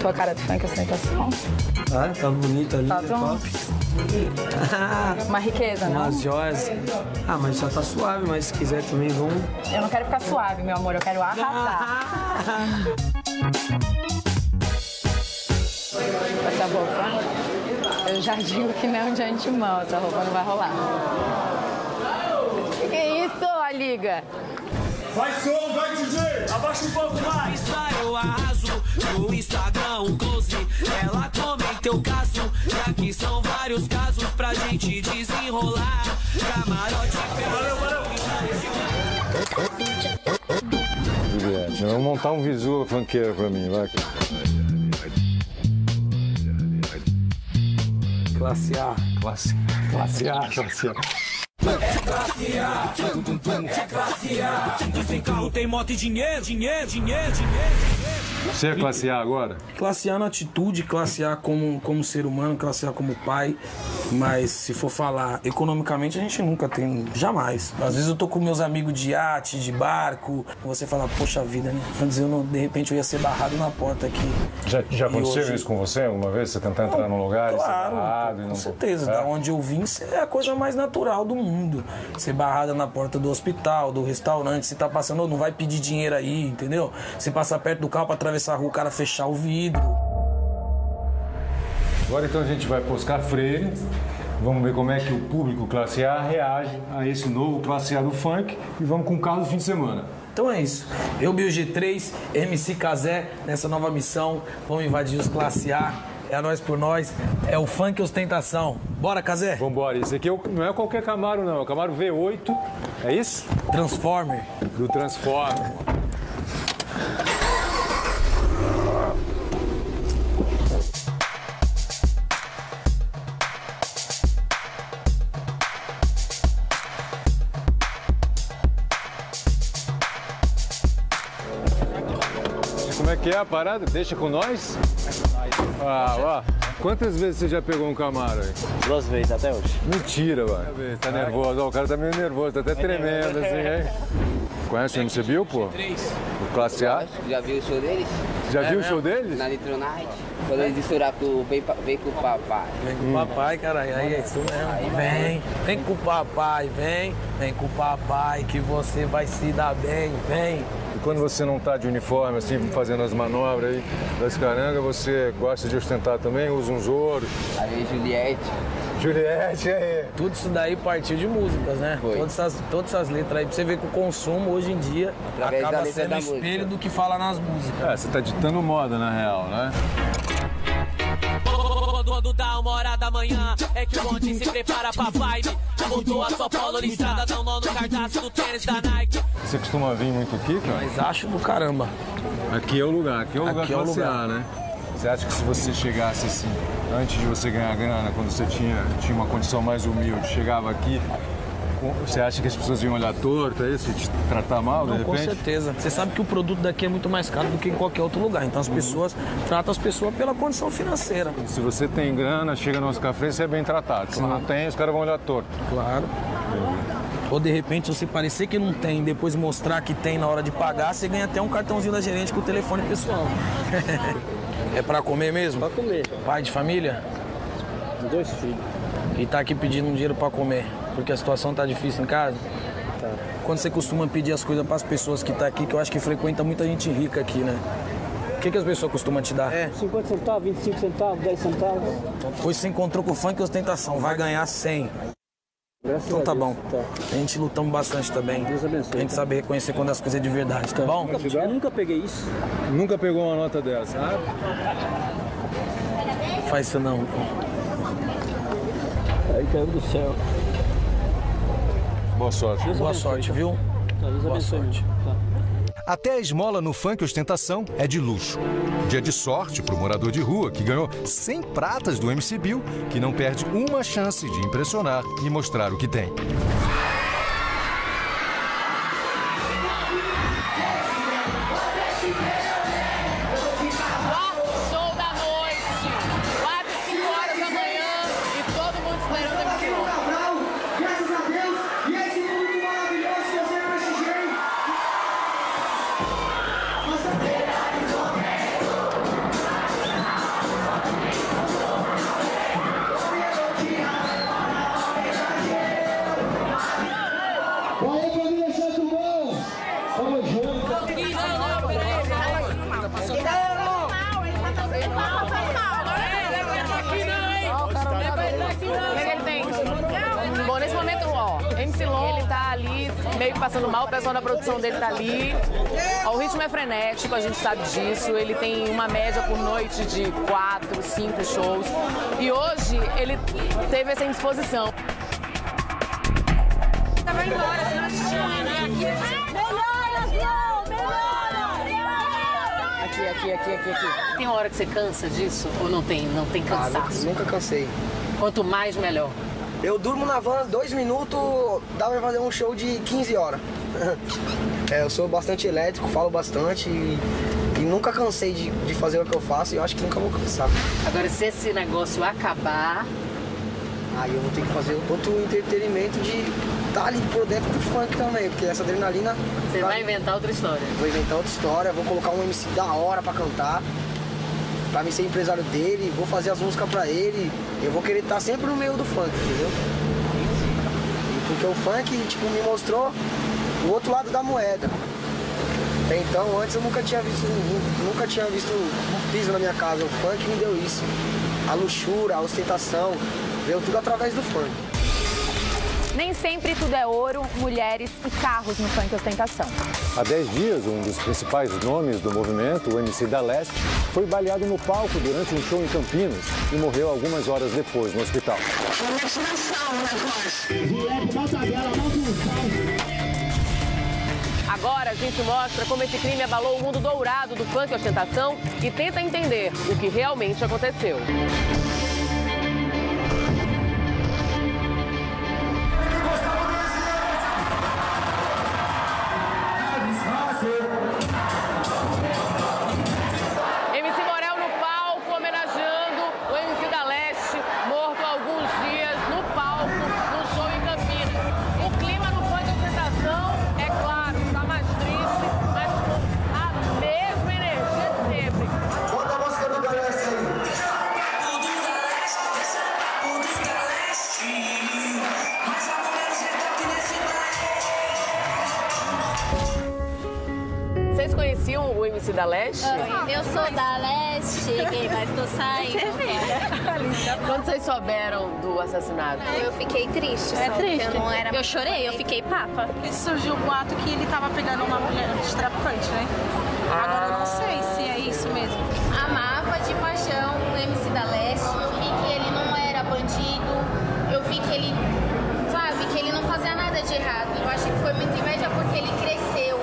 Tua cara de funk ostentação. Ah, tá bonita ali. Tá é bom. top. [LAUGHS] Uma riqueza, não? Umas joias. Ah, mas já tá suave, mas se quiser também vamos. Eu não quero ficar suave, meu amor, eu quero arrasar. [LAUGHS] Essa roupa, eu já digo que não de antemão, essa roupa não vai rolar. Que que é isso, a liga? Vai som, vai DJ! Abaixa um pouco mais! Eu arraso, no Instagram um close. Ela comenta o caso, e aqui são vários casos pra gente desenrolar. Camarote Valeu, valeu! Juliette, vamos montar um visual funkeiro pra mim, vai. Classe A. Classe, classe A, classe A. É classe A, é classe A. Tem carro, tem moto e dinheiro, dinheiro, dinheiro, dinheiro. Você é classe A agora? Classe A na atitude, classe A como, como ser humano, classe A como pai. Mas se for falar economicamente, a gente nunca tem. Jamais. Às vezes eu tô com meus amigos de iate, de barco. Você fala, poxa vida, né? Antes eu não, de repente eu ia ser barrado na porta aqui. Já, já aconteceu hoje- isso com você alguma vez? Você tentar entrar num lugar e ser Claro, barrado e não... com certeza. É? Da onde eu vim, é a coisa mais natural do mundo. Ser barrada na porta do hospital, do restaurante, se tá passando, "Ô, não vai pedir dinheiro aí, entendeu? Você passar perto do carro pra atravessar a rua, o cara fechar o vidro. Agora então a gente vai pro Oscar Freire. Vamos ver como é que o público classe A reage a esse novo classe A do funk. E vamos com o carro do fim de semana. Então é isso. Eu, Bio G3, MC Kazé, nessa nova missão. Vamos invadir os classe A. É a nós por nós. É o funk ostentação. Bora, Kazé? Vambora. Esse aqui é não é qualquer Camaro, não. É o Camaro V8. É isso? Transformer. Do Transformer. Que é a parada? Deixa com nós? Ah, ó. Quantas vezes você já pegou um Camaro aí? Duas vezes até hoje. Mentira, velho. Tá nervoso. Ó, o cara tá meio nervoso, tá até tremendo assim, hein? Conhece o MC Bill, pô? O Classe A? Já viu o show deles? Já viu o show deles? Na Nitronite. Quando eles misturar com o Vem, vem com o Papai. Vem com o papai, caralho. Aí é isso mesmo. Vem, vem com o papai, vem. Vem com o papai que você vai se dar bem, vem. Quando você não tá de uniforme, assim, fazendo as manobras aí das carangas, você gosta de ostentar também? Usa uns ouros? Aí, Juliette. Juliette, aí. Tudo isso daí partiu de músicas, né? Todas essas, todas essas letras aí, pra você ver que o consumo hoje em dia Através acaba sendo espelho música. do que fala nas músicas. É, você tá ditando moda, na real, né? Quando dá uma hora da manhã, é que o bonde se prepara pra vibe. Voltou a São Paulo listrada, dá um nó no cartaz do tênis da Nike. Você costuma vir muito aqui, cara? Mas acho do caramba. Aqui é o lugar, aqui é o lugar Aqui é o classe lugar. A, né? Você acha que se você chegasse assim, antes de você ganhar grana, quando você tinha, tinha uma condição mais humilde, chegava aqui Você acha que as pessoas iam olhar torto, é isso? Te tratar mal, Não, de com certeza. Você sabe que o produto daqui é muito mais caro do que em qualquer outro lugar. Então as pessoas tratam as pessoas pela condição financeira. Se você tem grana, chega no nosso café, você é bem tratado. Se não tem, os caras vão olhar torto. Claro. Ou de repente, se você parecer que não tem, depois mostrar que tem na hora de pagar, você ganha até um cartãozinho da gerente com o telefone pessoal. [LAUGHS] é pra comer mesmo? Pra comer. Pai de família? Dois filhos. E tá aqui pedindo um dinheiro pra comer, porque a situação tá difícil em casa? Tá. Quando você costuma pedir as coisas pras pessoas que tá aqui, que eu acho que frequenta muita gente rica aqui, né? O que, que as pessoas costumam te dar? É. 50 centavos, 25 centavos, 10 centavos. Hoje você encontrou com o funk e ostentação, vai ganhar 100. Graças Então tá bom. A gente lutamos bastante também. Deus abençoe. A gente sabe reconhecer quando as coisas é de verdade, tá bom? Eu nunca peguei isso. Nunca pegou uma nota dessa, ah? Faz isso não. Aí caiu do céu. Boa sorte. Boa sorte, viu? Tá, Deus Boa abençoe. sorte. Até a esmola no funk ostentação é de luxo. Dia de sorte pro morador de rua que ganhou 100 pratas do MC Bill, que não perde uma chance de impressionar e mostrar o que tem. Tá ali. Ó, o ritmo é frenético, a gente sabe disso. Ele tem uma média por noite de quatro, cinco shows. E hoje ele teve essa indisposição. Vai embora, senão a gente Melhora, Fião! Melhora! Aqui, aqui, aqui, aqui, aqui. Tem hora que você cansa disso ou não tem? Não tem Ah, cansaço? nunca, nunca cansei. Quanto mais, melhor. Eu durmo na van dois minutos, dá pra fazer um show de 15 horas. [LAUGHS] É, eu sou bastante elétrico, falo bastante e, e nunca cansei de, de fazer o que eu faço e eu acho que nunca vou cansar. Agora, se esse negócio acabar, Aí eu vou ter que fazer outro entretenimento de estar ali por dentro do funk também, porque essa adrenalina. você vai inventar outra história. Vou inventar outra história, vou colocar um MC da hora pra cantar, pra mim ser empresário dele, vou fazer as músicas pra ele, eu vou querer estar sempre no meio do funk, entendeu? Porque o funk, tipo, me mostrou o outro lado da moeda. Então, antes eu nunca tinha visto, nunca tinha visto um piso na minha casa. O funk me deu isso. A luxúria, a ostentação, veio tudo através do funk. Nem sempre tudo é ouro, mulheres e carros no funk ostentação. Há 10 dias, um dos principais nomes do movimento, o MC da Leste, foi baleado no palco durante um show em Campinas e morreu algumas horas depois no hospital. Agora a gente mostra como esse crime abalou o mundo dourado do funk e ostentação e tenta entender o que realmente aconteceu. Da Leste? Eu sou da Leste, mas tô saindo. [LAUGHS] Quando vocês souberam do assassinato? Eu fiquei triste, É só, triste? Eu, não era... eu chorei, eu fiquei papa. E surgiu o boato que ele tava pegando uma mulher de traficante, né? Agora eu não sei se é isso mesmo. Amava de paixão o MC da Leste. Eu vi que ele não era bandido. Eu vi que ele, sabe, que ele não fazia nada de errado. Eu acho que foi muita inveja porque ele cresceu,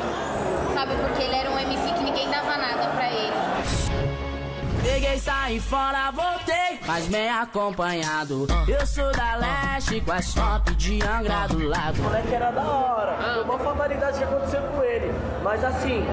sabe? Porque ele era um MC que ninguém dava nada pra ele. Peguei, saí fora, voltei. mas bem acompanhado. Eu sou da leste, com as top de Angra do lado. O moleque era da hora. Foi uma fatalidade que aconteceu com ele. Mas assim,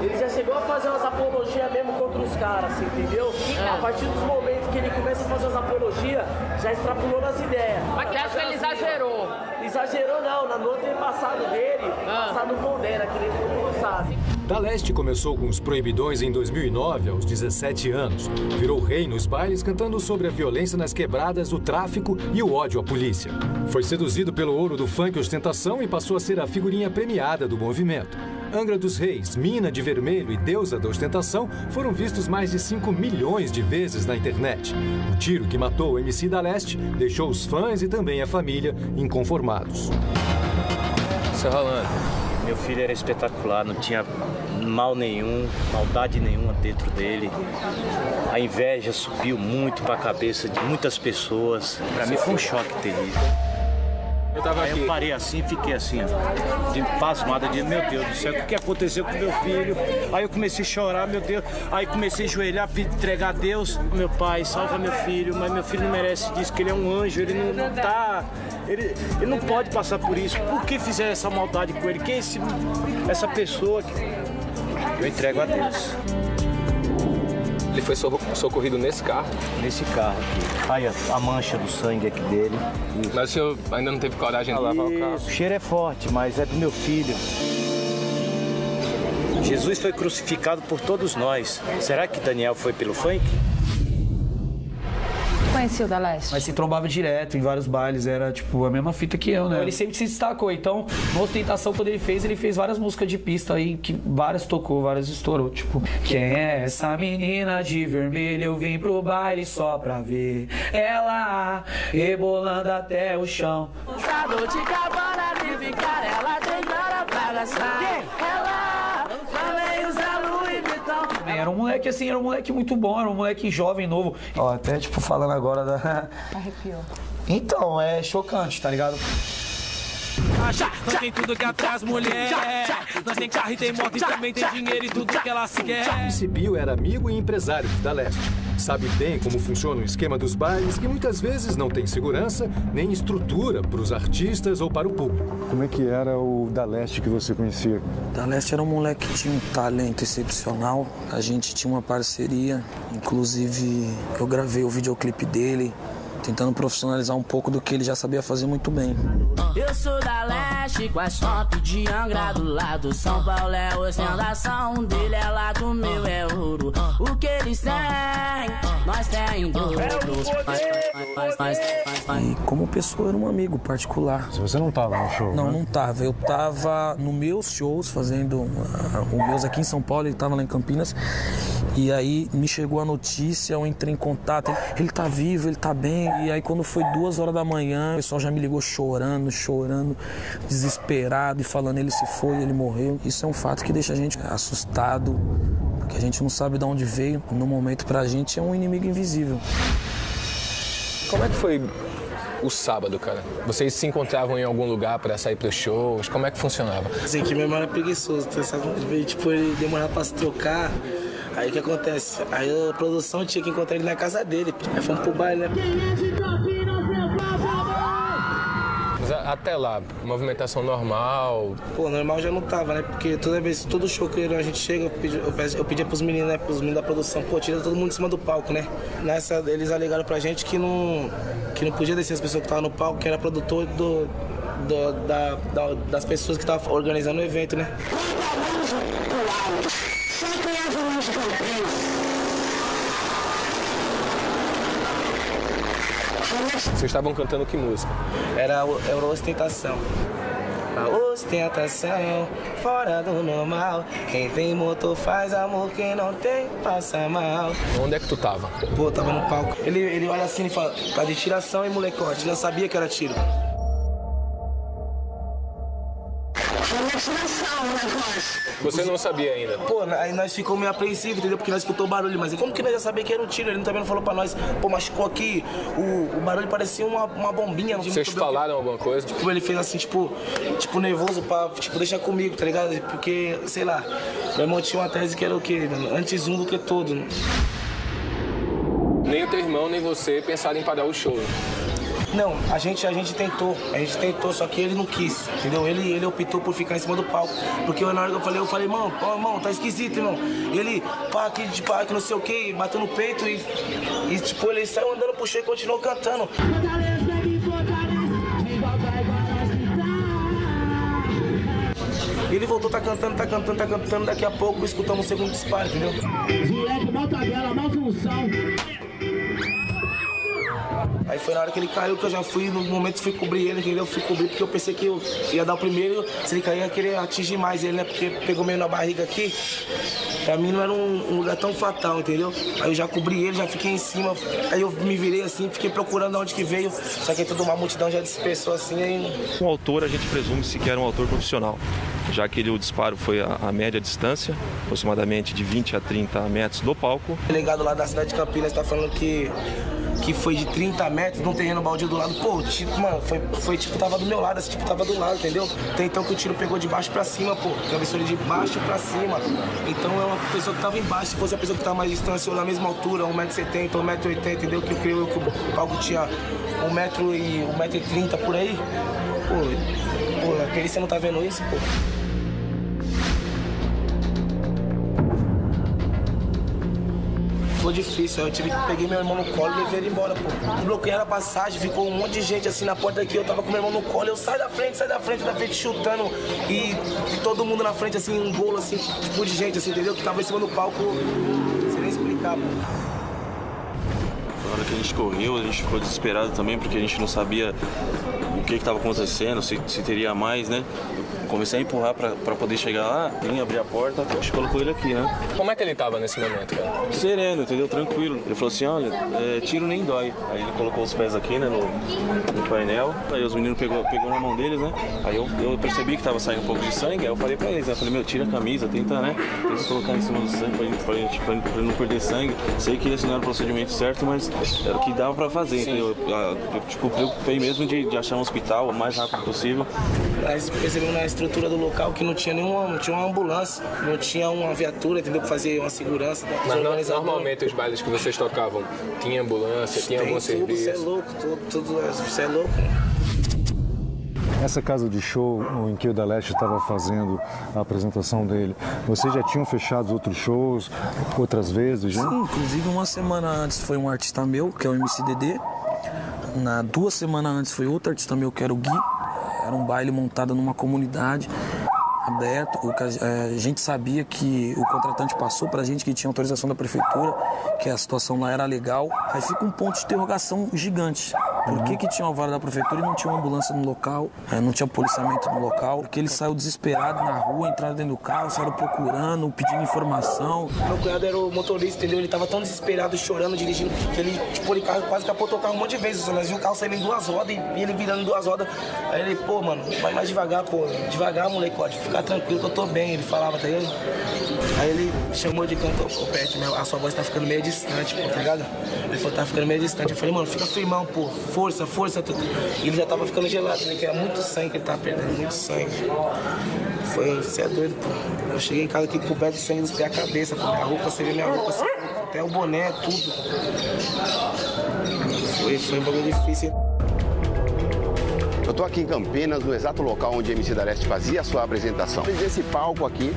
ele já chegou a fazer umas apologias mesmo contra os caras, assim, entendeu? A partir dos momentos que ele começa a fazer as apologias, já extrapolou nas ideias. Mas você acha que ele exagerou? Exagerou não, na- no outro passado dele, passado condena, que mundo sabe. Da Leste começou com os proibidões em 2009, aos 17 anos. Virou rei nos bailes cantando sobre a violência nas quebradas, o tráfico e o ódio à polícia. Foi seduzido pelo ouro do funk ostentação e passou a ser a figurinha premiada do movimento. Angra dos Reis, Mina de Vermelho e Deusa da Ostentação foram vistos mais de 5 milhões de vezes na internet. O tiro que matou o MC da Leste deixou os fãs e também a família inconformados. Rolando, meu filho era espetacular, não tinha mal nenhum, maldade nenhuma dentro dele. A inveja subiu muito para a cabeça de muitas pessoas. Para mim foi um choque terrível. Eu tava Aí aqui. eu parei assim e fiquei assim, de pasmada, de meu Deus do céu, o que aconteceu com meu filho? Aí eu comecei a chorar, meu Deus, aí comecei a ajoelhar, pe- entregar a Deus, meu pai, salva meu filho, mas meu filho não merece disso, que ele é um anjo, ele não, não tá. Ele, ele não pode passar por isso. Por que fizeram essa maldade com ele? Quem é esse, essa pessoa que. Eu entrego a Deus. Ele foi socor- socorrido nesse carro? Nesse carro aqui. Aí a, mancha do sangue aqui dele. Mas o senhor ainda não teve coragem de lavar o carro? Isso, o cheiro é forte, mas é do meu filho. Jesus foi crucificado por todos nós. Será que Daniel foi pelo funk? Conheci o da Leste. Mas se trombava direto em vários bailes, era tipo a mesma fita que eu, né? Ele sempre se destacou. Então, na ostentação, quando ele fez, ele fez várias músicas de pista aí, que várias tocou, várias estourou. Tipo, quem é essa menina de vermelho? Eu vim pro baile só pra ver ela rebolando até o chão. Gostador de cabana de ficar, ela tem cara pra gastar. Ela Era um moleque assim, era um moleque muito bom, era um moleque jovem, novo. Ó, até tipo falando agora da. Arrepiou. Então, é chocante, tá ligado? Acha, nós tem tudo que atraz mulher. Nós tem carro e tem moto e também tem dinheiro e tudo que ela se quer. MC Bill era amigo e empresário de da Leste. Sabe bem como funciona o esquema dos bailes, que muitas vezes não tem segurança nem estrutura para os artistas ou para o público. Como é que era o da Leste que você conhecia? Da Leste era um moleque que tinha um talento excepcional. A gente tinha uma parceria, inclusive eu gravei o videoclipe dele, tentando profissionalizar um pouco do que ele já sabia fazer muito bem. Eu sou da leste, com as top de Angra do lado. São Paulo é ostentação, dele é lá do meu é ouro. O que eles têm, nós tem dobro. Nós. E como pessoa era um amigo particular. Se você não tava no show, Não, né? não tava. Eu tava nos meus shows, fazendo ah, o meus aqui em São Paulo, ele tava lá em Campinas. E aí me chegou a notícia, eu entrei em contato. Ele, ele tá vivo, ele tá bem. E aí quando foi duas horas da manhã, o pessoal já me ligou chorando, chorando, desesperado e falando ele se foi, ele morreu. Isso é um fato que deixa a gente assustado, porque a gente não sabe de onde veio. No momento pra gente é um inimigo invisível. Como é que foi o sábado, cara? Vocês se encontravam em algum lugar pra sair pros shows? Como é que funcionava? Assim, que meu irmão era preguiçoso, tá, sabe? Tipo, ele demorava pra se trocar. Aí o que acontece? Aí a produção tinha que encontrar ele na casa dele. Aí fomos pro baile, né? Até lá, movimentação normal. Pô, normal já não tava, né? Porque toda vez, todo show que a gente chega, eu pedia, eu peço- eu pros meninos, né? Pros meninos da produção, pô, tira todo mundo em cima do palco, né? Nessa, eles alegaram pra gente que não, que não podia descer as pessoas que estavam no palco, que era produtor do, do- da, da- das pessoas que estavam organizando o evento, né? Vocês estavam cantando que música? Era, era ostentação. A ostentação, fora do normal. Quem tem motor faz amor, quem não tem passa mal. Onde é que tu tava? Pô, tava no palco. Ele, ele olha assim e fala, tá de tiração e molecote. Já sabia que era tiro. Você não sabia ainda? Pô, aí nós ficamos meio apreensivos, entendeu? Porque nós escutou o barulho, mas como que nós já sabia que era um tiro? Ele também não falou pra nós, pô, machucou aqui. O, o barulho parecia uma, uma bombinha. não Vocês falaram alguma coisa? Tipo, ele fez assim, tipo, tipo, nervoso pra, tipo, deixar comigo, tá ligado? Porque, sei lá, meu irmão tinha uma tese que era o quê, mano? Antes um do que todo. né? nem o teu irmão, nem você pensaram em parar o show. Não, a gente, a gente tentou, a gente tentou, só que ele não quis, entendeu? Ele, ele optou por ficar em cima do palco. Porque na hora que eu falei, eu falei, irmão, pô, irmão, tá esquisito, irmão. Ele, pá, aqui, de pá, que não sei o que, bateu no peito e, e tipo, ele saiu andando pro e continuou cantando. Ele voltou, tá cantando, tá cantando, tá cantando, daqui a pouco escutamos o segundo disparo, entendeu? Moleque, mal tabela, mal função. Aí foi na hora que ele caiu que eu já fui, no momento fui cobrir ele, entendeu? Fui cobrir porque eu pensei que eu ia dar o primeiro, se ele cair ia querer atingir mais ele, né? Porque pegou meio na barriga aqui. Pra mim não era um, um lugar tão fatal, entendeu? Aí eu já cobri ele, já fiquei em cima, aí eu me virei assim, fiquei procurando onde que veio, só que toda uma multidão já dispersou assim, aí... O autor a gente presume se que era um autor profissional, já que ele, o disparo foi a, a média distância, aproximadamente de 20 a 30 metros do palco. O delegado lá da cidade de Campinas tá falando que que foi de 30 metros num terreno baldio do lado. Pô, tipo, mano, foi, foi tipo, tava do meu lado, esse tipo tava do lado, entendeu? Tem então que o tiro pegou de baixo pra cima, pô. Atravessou ele de baixo pra cima. Então é uma pessoa que tava embaixo, se fosse a pessoa que tava mais distante, ou na mesma altura, 1,70m, 1,80m, entendeu? Que eu creio que o palco tinha 1,30m e 1,30m por aí. Pô, pô, a perícia não tá vendo isso, pô. Ficou difícil, eu tive que peguei meu irmão no colo e levei ele embora, pô. Bloquearam a passagem, ficou um monte de gente assim na porta aqui, eu tava com meu irmão no colo, eu saio da frente, sai da frente, da frente chutando e, e todo mundo na frente, assim, um bolo assim, tipo de gente, assim, entendeu? Que tava em cima do palco, sem nem explicar, pô. Na hora que a gente correu, a gente ficou desesperado também, porque a gente não sabia o que estava acontecendo, se, se teria mais, né? Comecei a empurrar pra poder chegar lá, vim abrir a porta, a gente colocou ele aqui, né? Como é que ele tava nesse momento, cara? Sereno, entendeu? Tranquilo. Ele falou assim, olha, é, tiro nem dói. Aí ele colocou os pés aqui, né, no, no painel. Aí os meninos pegou, pegou na mão deles, né? Aí eu, eu percebi que tava saindo um pouco de sangue, aí eu falei pra eles, né? Eu falei, meu, tira a camisa, tenta, né? Tenta colocar em cima do sangue pra, gente, pra, gente, pra, pra não perder sangue. Sei que esse não era o procedimento certo, mas era o que dava pra fazer. entendeu? Eu, eu, tipo, preocupei mesmo de, de achar hospital o mais rápido possível. Nós percebemos na estrutura do local que não tinha nenhuma, não tinha uma ambulância, não tinha uma viatura, entendeu? Pra fazer uma segurança. pra Mas normalmente os bailes que vocês tocavam, tinha ambulância, tinha Tem algum tudo, serviço? Você é louco, tudo, tudo, você é louco. Essa casa de show em que o Da Leste estava fazendo a apresentação dele, vocês já tinham fechado outros shows outras vezes já? Sim, inclusive uma semana antes foi um artista meu, que é o MCDD. Na duas semanas antes foi outro artista meu, que era o Gui. Era um baile montado numa comunidade aberto. O que a a gente sabia que o contratante passou pra gente que tinha autorização da prefeitura, que a situação lá era legal. Aí fica um ponto de interrogação gigante. Por que, que tinha uma vara da prefeitura e não tinha uma ambulância no local, eh, não tinha policiamento no local? Porque ele saiu desesperado na rua, entraram dentro do carro, saíram procurando, pedindo informação. Meu cunhado era o motorista, entendeu? Ele tava tão desesperado, chorando, dirigindo, que ele, tipo, ele quase capotou o carro um monte de vezes. Nós vimos o carro saindo em duas rodas e ele virando em duas rodas. Aí ele, pô, mano, vai mais devagar, pô. Devagar, moleque, pode ficar tranquilo que eu tô bem. Ele falava, tá ligado? Aí ele chamou de canto, ô Pet, a sua voz tá ficando meio distante, pô, tá ligado? Ele falou, tá ficando meio distante. Eu falei, mano, fica firmão, pô, força, força. tu- E ele já tava ficando gelado, né? Que era muito sangue que ele tava perdendo, muito sangue. Foi, você é doido, pô. Eu cheguei em casa aqui coberto de sangue dos pés à cabeça, pô. Minha roupa, você vê minha roupa, assim, até o boné, tudo. Foi, foi um bagulho difícil. Eu tô aqui em Campinas, no exato local onde a MC da Leste fazia a sua apresentação. Esse palco aqui,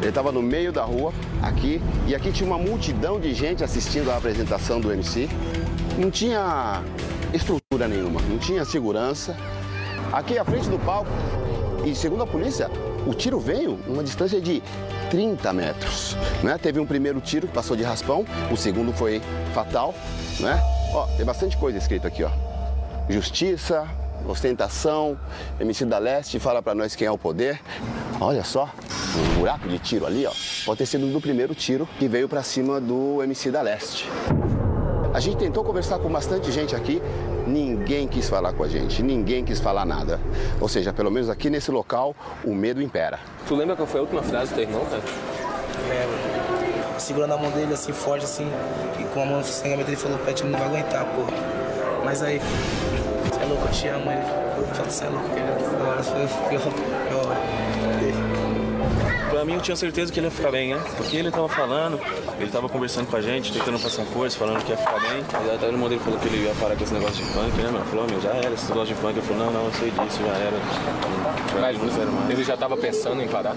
ele estava no meio da rua, aqui, e aqui tinha uma multidão de gente assistindo a apresentação do MC. Não tinha estrutura nenhuma, não tinha segurança. Aqui à frente do palco, e segundo a polícia, o tiro veio uma distância de 30 metros. Né? Teve um primeiro tiro que passou de raspão, o segundo foi fatal. Né? Ó, tem bastante coisa escrito aqui, ó. Justiça, ostentação, MC da Leste fala pra nós quem é o poder. Olha só, um buraco de tiro ali, ó. Pode ter sido do primeiro tiro que veio pra cima do MC da Leste. A gente tentou conversar com bastante gente aqui, ninguém quis falar com a gente, ninguém quis falar nada. Ou seja, pelo menos aqui nesse local, o medo impera. Tu lembra qual foi a última frase do teu irmão, cara? Lembro. Segurando a mão dele assim, forte assim, e com a mão sem ele falou, Pet, não vai aguentar, pô. Mas aí, você é louco, eu te amo. Ele falou, você é louco, ele agora foi pior, pra mim eu tinha certeza que ele ia ficar bem, né? Porque ele tava falando, ele tava conversando com a gente, tentando passar força, falando que ia ficar bem. Aí até o irmão dele falou que ele ia parar com esse negócio de funk, né, meu? Falou, meu, já era, esse negócio de funk. Eu falei, não, não, eu sei disso, já era. Mas ele já tava pensando em parar?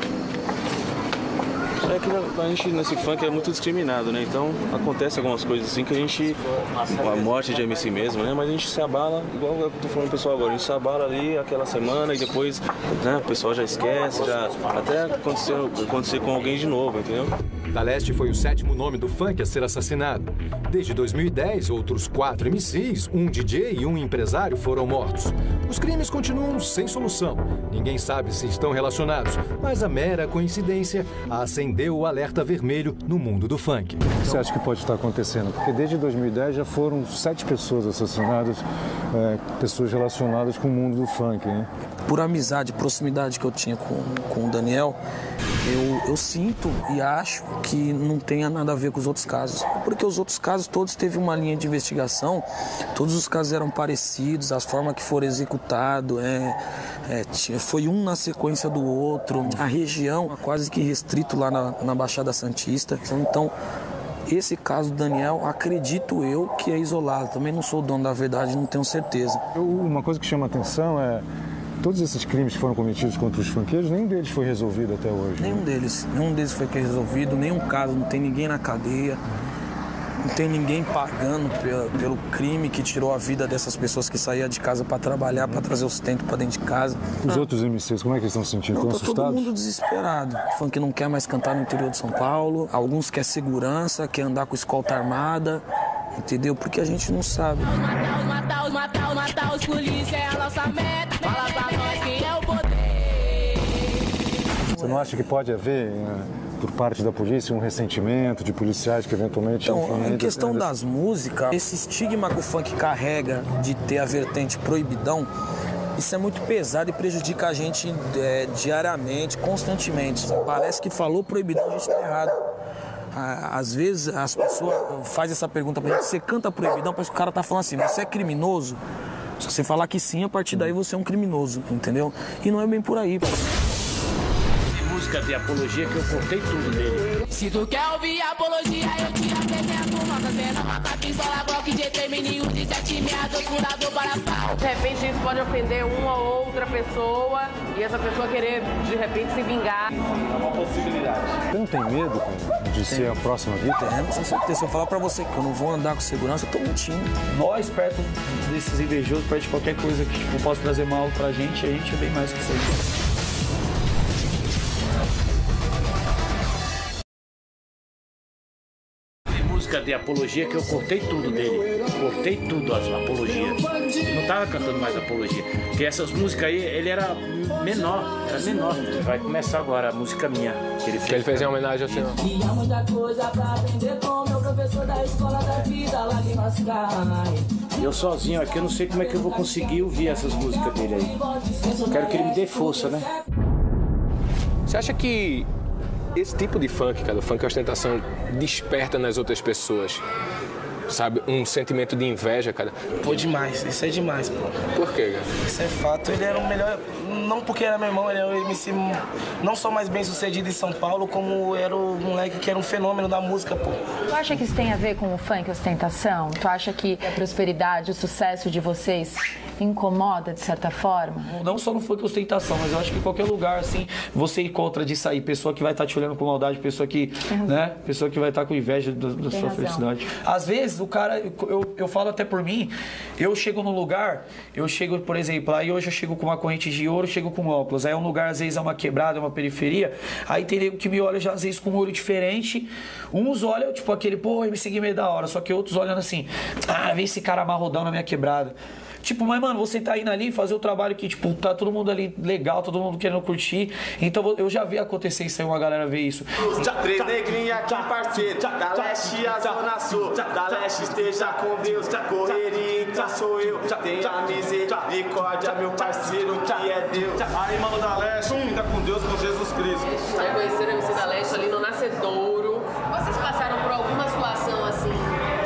É que a gente nesse funk é muito discriminado, né? Então acontece algumas coisas assim que a gente. A morte de MC mesmo, né? Mas a gente se abala, igual eu tô falando pro pessoal agora, a gente se abala ali aquela semana e depois né, o pessoal já esquece, já até acontecer, acontecer com alguém de novo, entendeu? Da Leste foi o sétimo nome do funk a ser assassinado. Desde 2010, outros quatro MCs, um DJ e um empresário foram mortos. Os crimes continuam sem solução. Ninguém sabe se estão relacionados, mas a mera coincidência acendeu o alerta vermelho no mundo do funk. O que você acha que pode estar acontecendo? Porque desde 2010 já foram sete pessoas assassinadas, é, pessoas relacionadas com o mundo do funk, né? Por amizade, proximidade que eu tinha com, com o Daniel, eu, eu sinto e acho que não tenha nada a ver com os outros casos. Porque os outros casos todos teve uma linha de investigação, todos os casos eram parecidos, as formas que foram executados, é, é, foi um na sequência do outro, a região é quase que restrito lá na, na Baixada Santista. Então, esse caso do Daniel, acredito eu que é isolado. Também não sou dono da verdade, não tenho certeza. Eu- uma coisa que chama atenção é todos esses crimes que foram cometidos contra os funkeiros, nenhum deles foi resolvido até hoje. né? Nenhum deles, nenhum deles foi resolvido, nenhum caso, não tem ninguém na cadeia, não tem ninguém pagando pelo, pelo crime que tirou a vida dessas pessoas que saíam de casa para trabalhar, para trazer o sustento para dentro de casa. Os outros MCs, como é que eles estão se sentindo? Estão tá todo assustados? mundo desesperado. Funk não quer mais cantar no interior de São Paulo. Alguns quer segurança, quer andar com escolta armada. Entendeu? Porque a gente não sabe. Matar matar matar matar os polícia é a nossa meta. Fala pra nós quem é o poder. Você não acha que pode haver, eh, por parte da polícia, um ressentimento de policiais que eventualmente... Então, em questão ainda- das músicas, esse estigma que o funk carrega de ter a vertente proibidão, isso é muito pesado e prejudica a gente é, diariamente, constantemente. Parece que falou proibidão, a gente está errado. Às vezes as pessoas fazem essa pergunta pra gente, você canta proibidão, parece que o cara tá falando assim, você é criminoso? Se você falar que sim, a partir daí você é um criminoso, entendeu? E não é bem por aí. Tem música de apologia que eu cortei tudo dele. Se tu quer ouvir apologia, eu te apresento. Nossa cena, mata pistola, Glock, GT, menino de sete meados, furador para pau. De repente isso pode ofender uma ou outra pessoa e essa pessoa querer de repente se vingar. É uma possibilidade. Você não tem medo cara, de ser a próxima vítima? Tem, com certeza. Se eu falar pra você que eu não vou andar com segurança, eu tô mentindo. Nós, perto desses invejosos, perto de qualquer coisa que tipo, possa trazer mal pra gente, a gente é bem mais que isso de apologia que eu cortei tudo dele. Cortei tudo as apologias. Não tava cantando mais apologia. Porque essas músicas aí, ele era menor, era menor. Vai começar agora a música minha. Que ele fez, ele fez em homenagem ao senhor. Tinha muita coisa pra aprender com meu professor da escola da vida, lágrimas caem. Eu sozinho aqui, eu não sei como é que eu vou conseguir ouvir essas músicas dele aí. Quero que ele me dê força, né? Você acha que esse tipo de funk, cara, o funk ostentação, desperta nas outras pessoas, sabe, um sentimento de inveja, cara? Pô, demais. Isso é demais, pô. Por quê, cara? Isso é fato. Ele era o melhor. Não porque era meu irmão, ele era o MC não só mais bem sucedido em São Paulo, como era o moleque que era um fenômeno da música, pô. Tu acha que isso tem a ver com o funk ostentação? Tu acha que a prosperidade, o sucesso de vocês incomoda de certa forma? Não só no funk ostentação, mas eu acho que em qualquer lugar, assim, você encontra disso aí. Pessoa que vai estar te olhando com maldade, pessoa que, né? Pessoa que vai estar com inveja da, da sua razão. felicidade. Às vezes, o cara, eu, eu, falo até por mim, eu chego num lugar, eu chego, por exemplo, aí hoje eu chego com uma corrente de ouro, chego com óculos. Aí é um lugar, às vezes, é uma quebrada, é uma periferia. Aí tem nego que me olha, já, às vezes, com um olho diferente. Uns olham, tipo, aquele, pô, MC Game é da hora. Só que outros olhando assim, ah, vem esse cara amarrodão na minha quebrada. Tipo, mas mano, você tá indo ali fazer o trabalho que, tipo, tá todo mundo ali legal, todo mundo querendo curtir. Então eu já vi acontecer isso aí, uma galera ver isso. Três negrinhos aqui, parceiro. Da leste a zona sul. Da leste esteja com Deus. Correria, então sou eu. Tenha misericórdia, meu parceiro, que é Deus. Aí, mano da leste, fica com Deus, com Jesus Cristo. Aí conheceram o MC da Leste ali no Nascedouro. Vocês passaram por alguma situação assim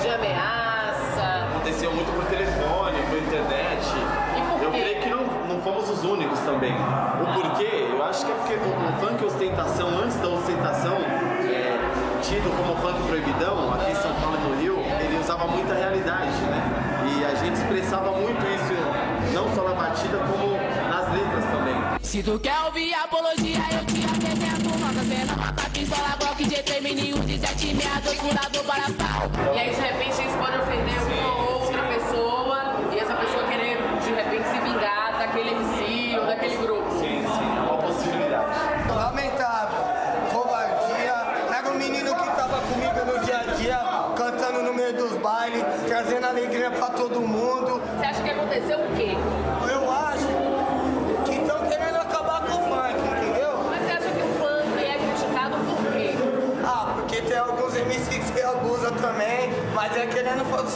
de ameaça? Aconteceu muito por telefone, por internet. Eu creio que não, não fomos os únicos também. O porquê? Eu acho que é porque o, o funk ostentação antes da batido como funk proibidão, aqui em São Paulo e no Rio, ele usava muita realidade, né? E a gente expressava muito isso, não só na batida, como nas letras também. Se tu quer ouvir apologia, eu te apresento Nossa cena, mata pistola, Glock, GT, menino, 17, meado, furado para pau E aí, de repente, isso pode ofender uma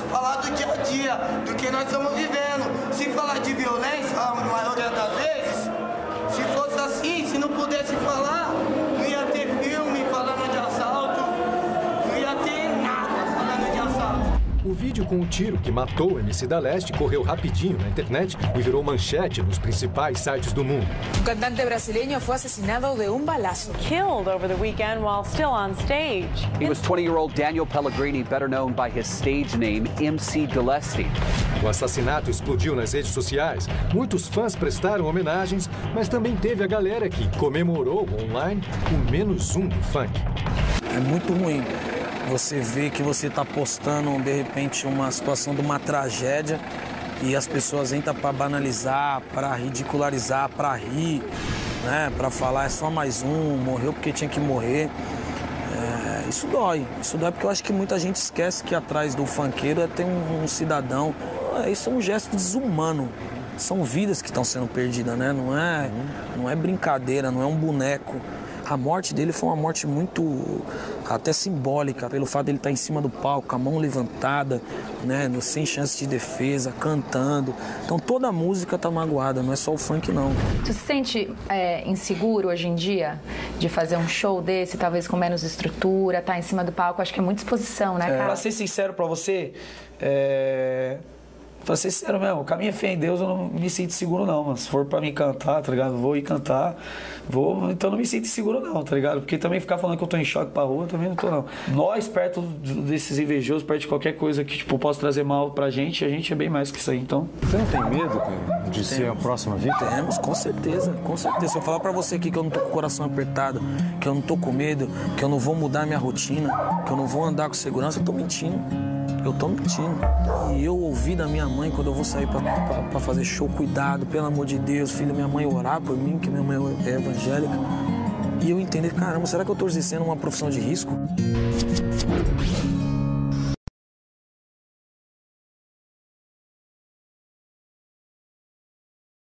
falar do dia a dia, do que nós estamos vivendo. Se falar de violência, a maioria vídeo com o tiro que matou o MC da Leste correu rapidinho na internet e virou manchete nos principais sites do mundo. Un cantante brasileño fue asesinado de un balazo. Killed over the weekend while still on stage. He was 20 year old Daniel Pellegrini, better known by his stage name, MC Gillespie. O assassinato explodiu nas redes sociais. Muitos fãs prestaram homenagens, mas também teve a galera que comemorou online o menos um do funk. É muito ruim. Você vê que você está postando, de repente, uma situação de uma tragédia e as pessoas entram para banalizar, para ridicularizar, para rir, né? para falar é só mais um, morreu porque tinha que morrer. É, isso dói. Isso dói porque eu acho que muita gente esquece que atrás do funkeiro é ter um, um cidadão. É, Isso é um gesto desumano. São vidas que estão sendo perdidas, né? Não é, não é brincadeira, não é um boneco. A morte dele foi uma morte muito até simbólica, pelo fato dele estar em cima do palco, com a mão levantada, né, no- sem chance de defesa, cantando. Então toda a música tá magoada, não é só o funk não. Tu se sente é, inseguro hoje em dia de fazer um show desse, talvez com menos estrutura, tá em cima do palco? Acho que é muita exposição, né, É, cara? pra ser sincero pra você, é... Pra ser sincero mesmo, com a minha fé em Deus eu não me sinto seguro não, mas se for pra mim cantar, tá ligado? Vou ir cantar, vou, então não me sinto seguro não, tá ligado? Porque também ficar falando que eu tô em choque pra rua, também não tô não. Nós, perto desses invejosos, perto de qualquer coisa que, tipo, possa trazer mal pra gente, a gente é bem mais que isso aí, então... Você não tem medo, cara, de ser a próxima vítima? Temos, com certeza, com certeza. Se eu falar pra você aqui que eu não tô com o coração apertado, que eu não tô com medo, que eu não vou mudar minha rotina, que eu não vou andar com segurança, eu tô mentindo. Eu tô mentindo. E eu ouvi da minha mãe quando eu vou sair pra fazer show, cuidado, pelo amor de Deus, filho, minha mãe orar por mim, que minha mãe é evangélica. E eu entender, caramba, será que eu tô exercendo uma profissão de risco?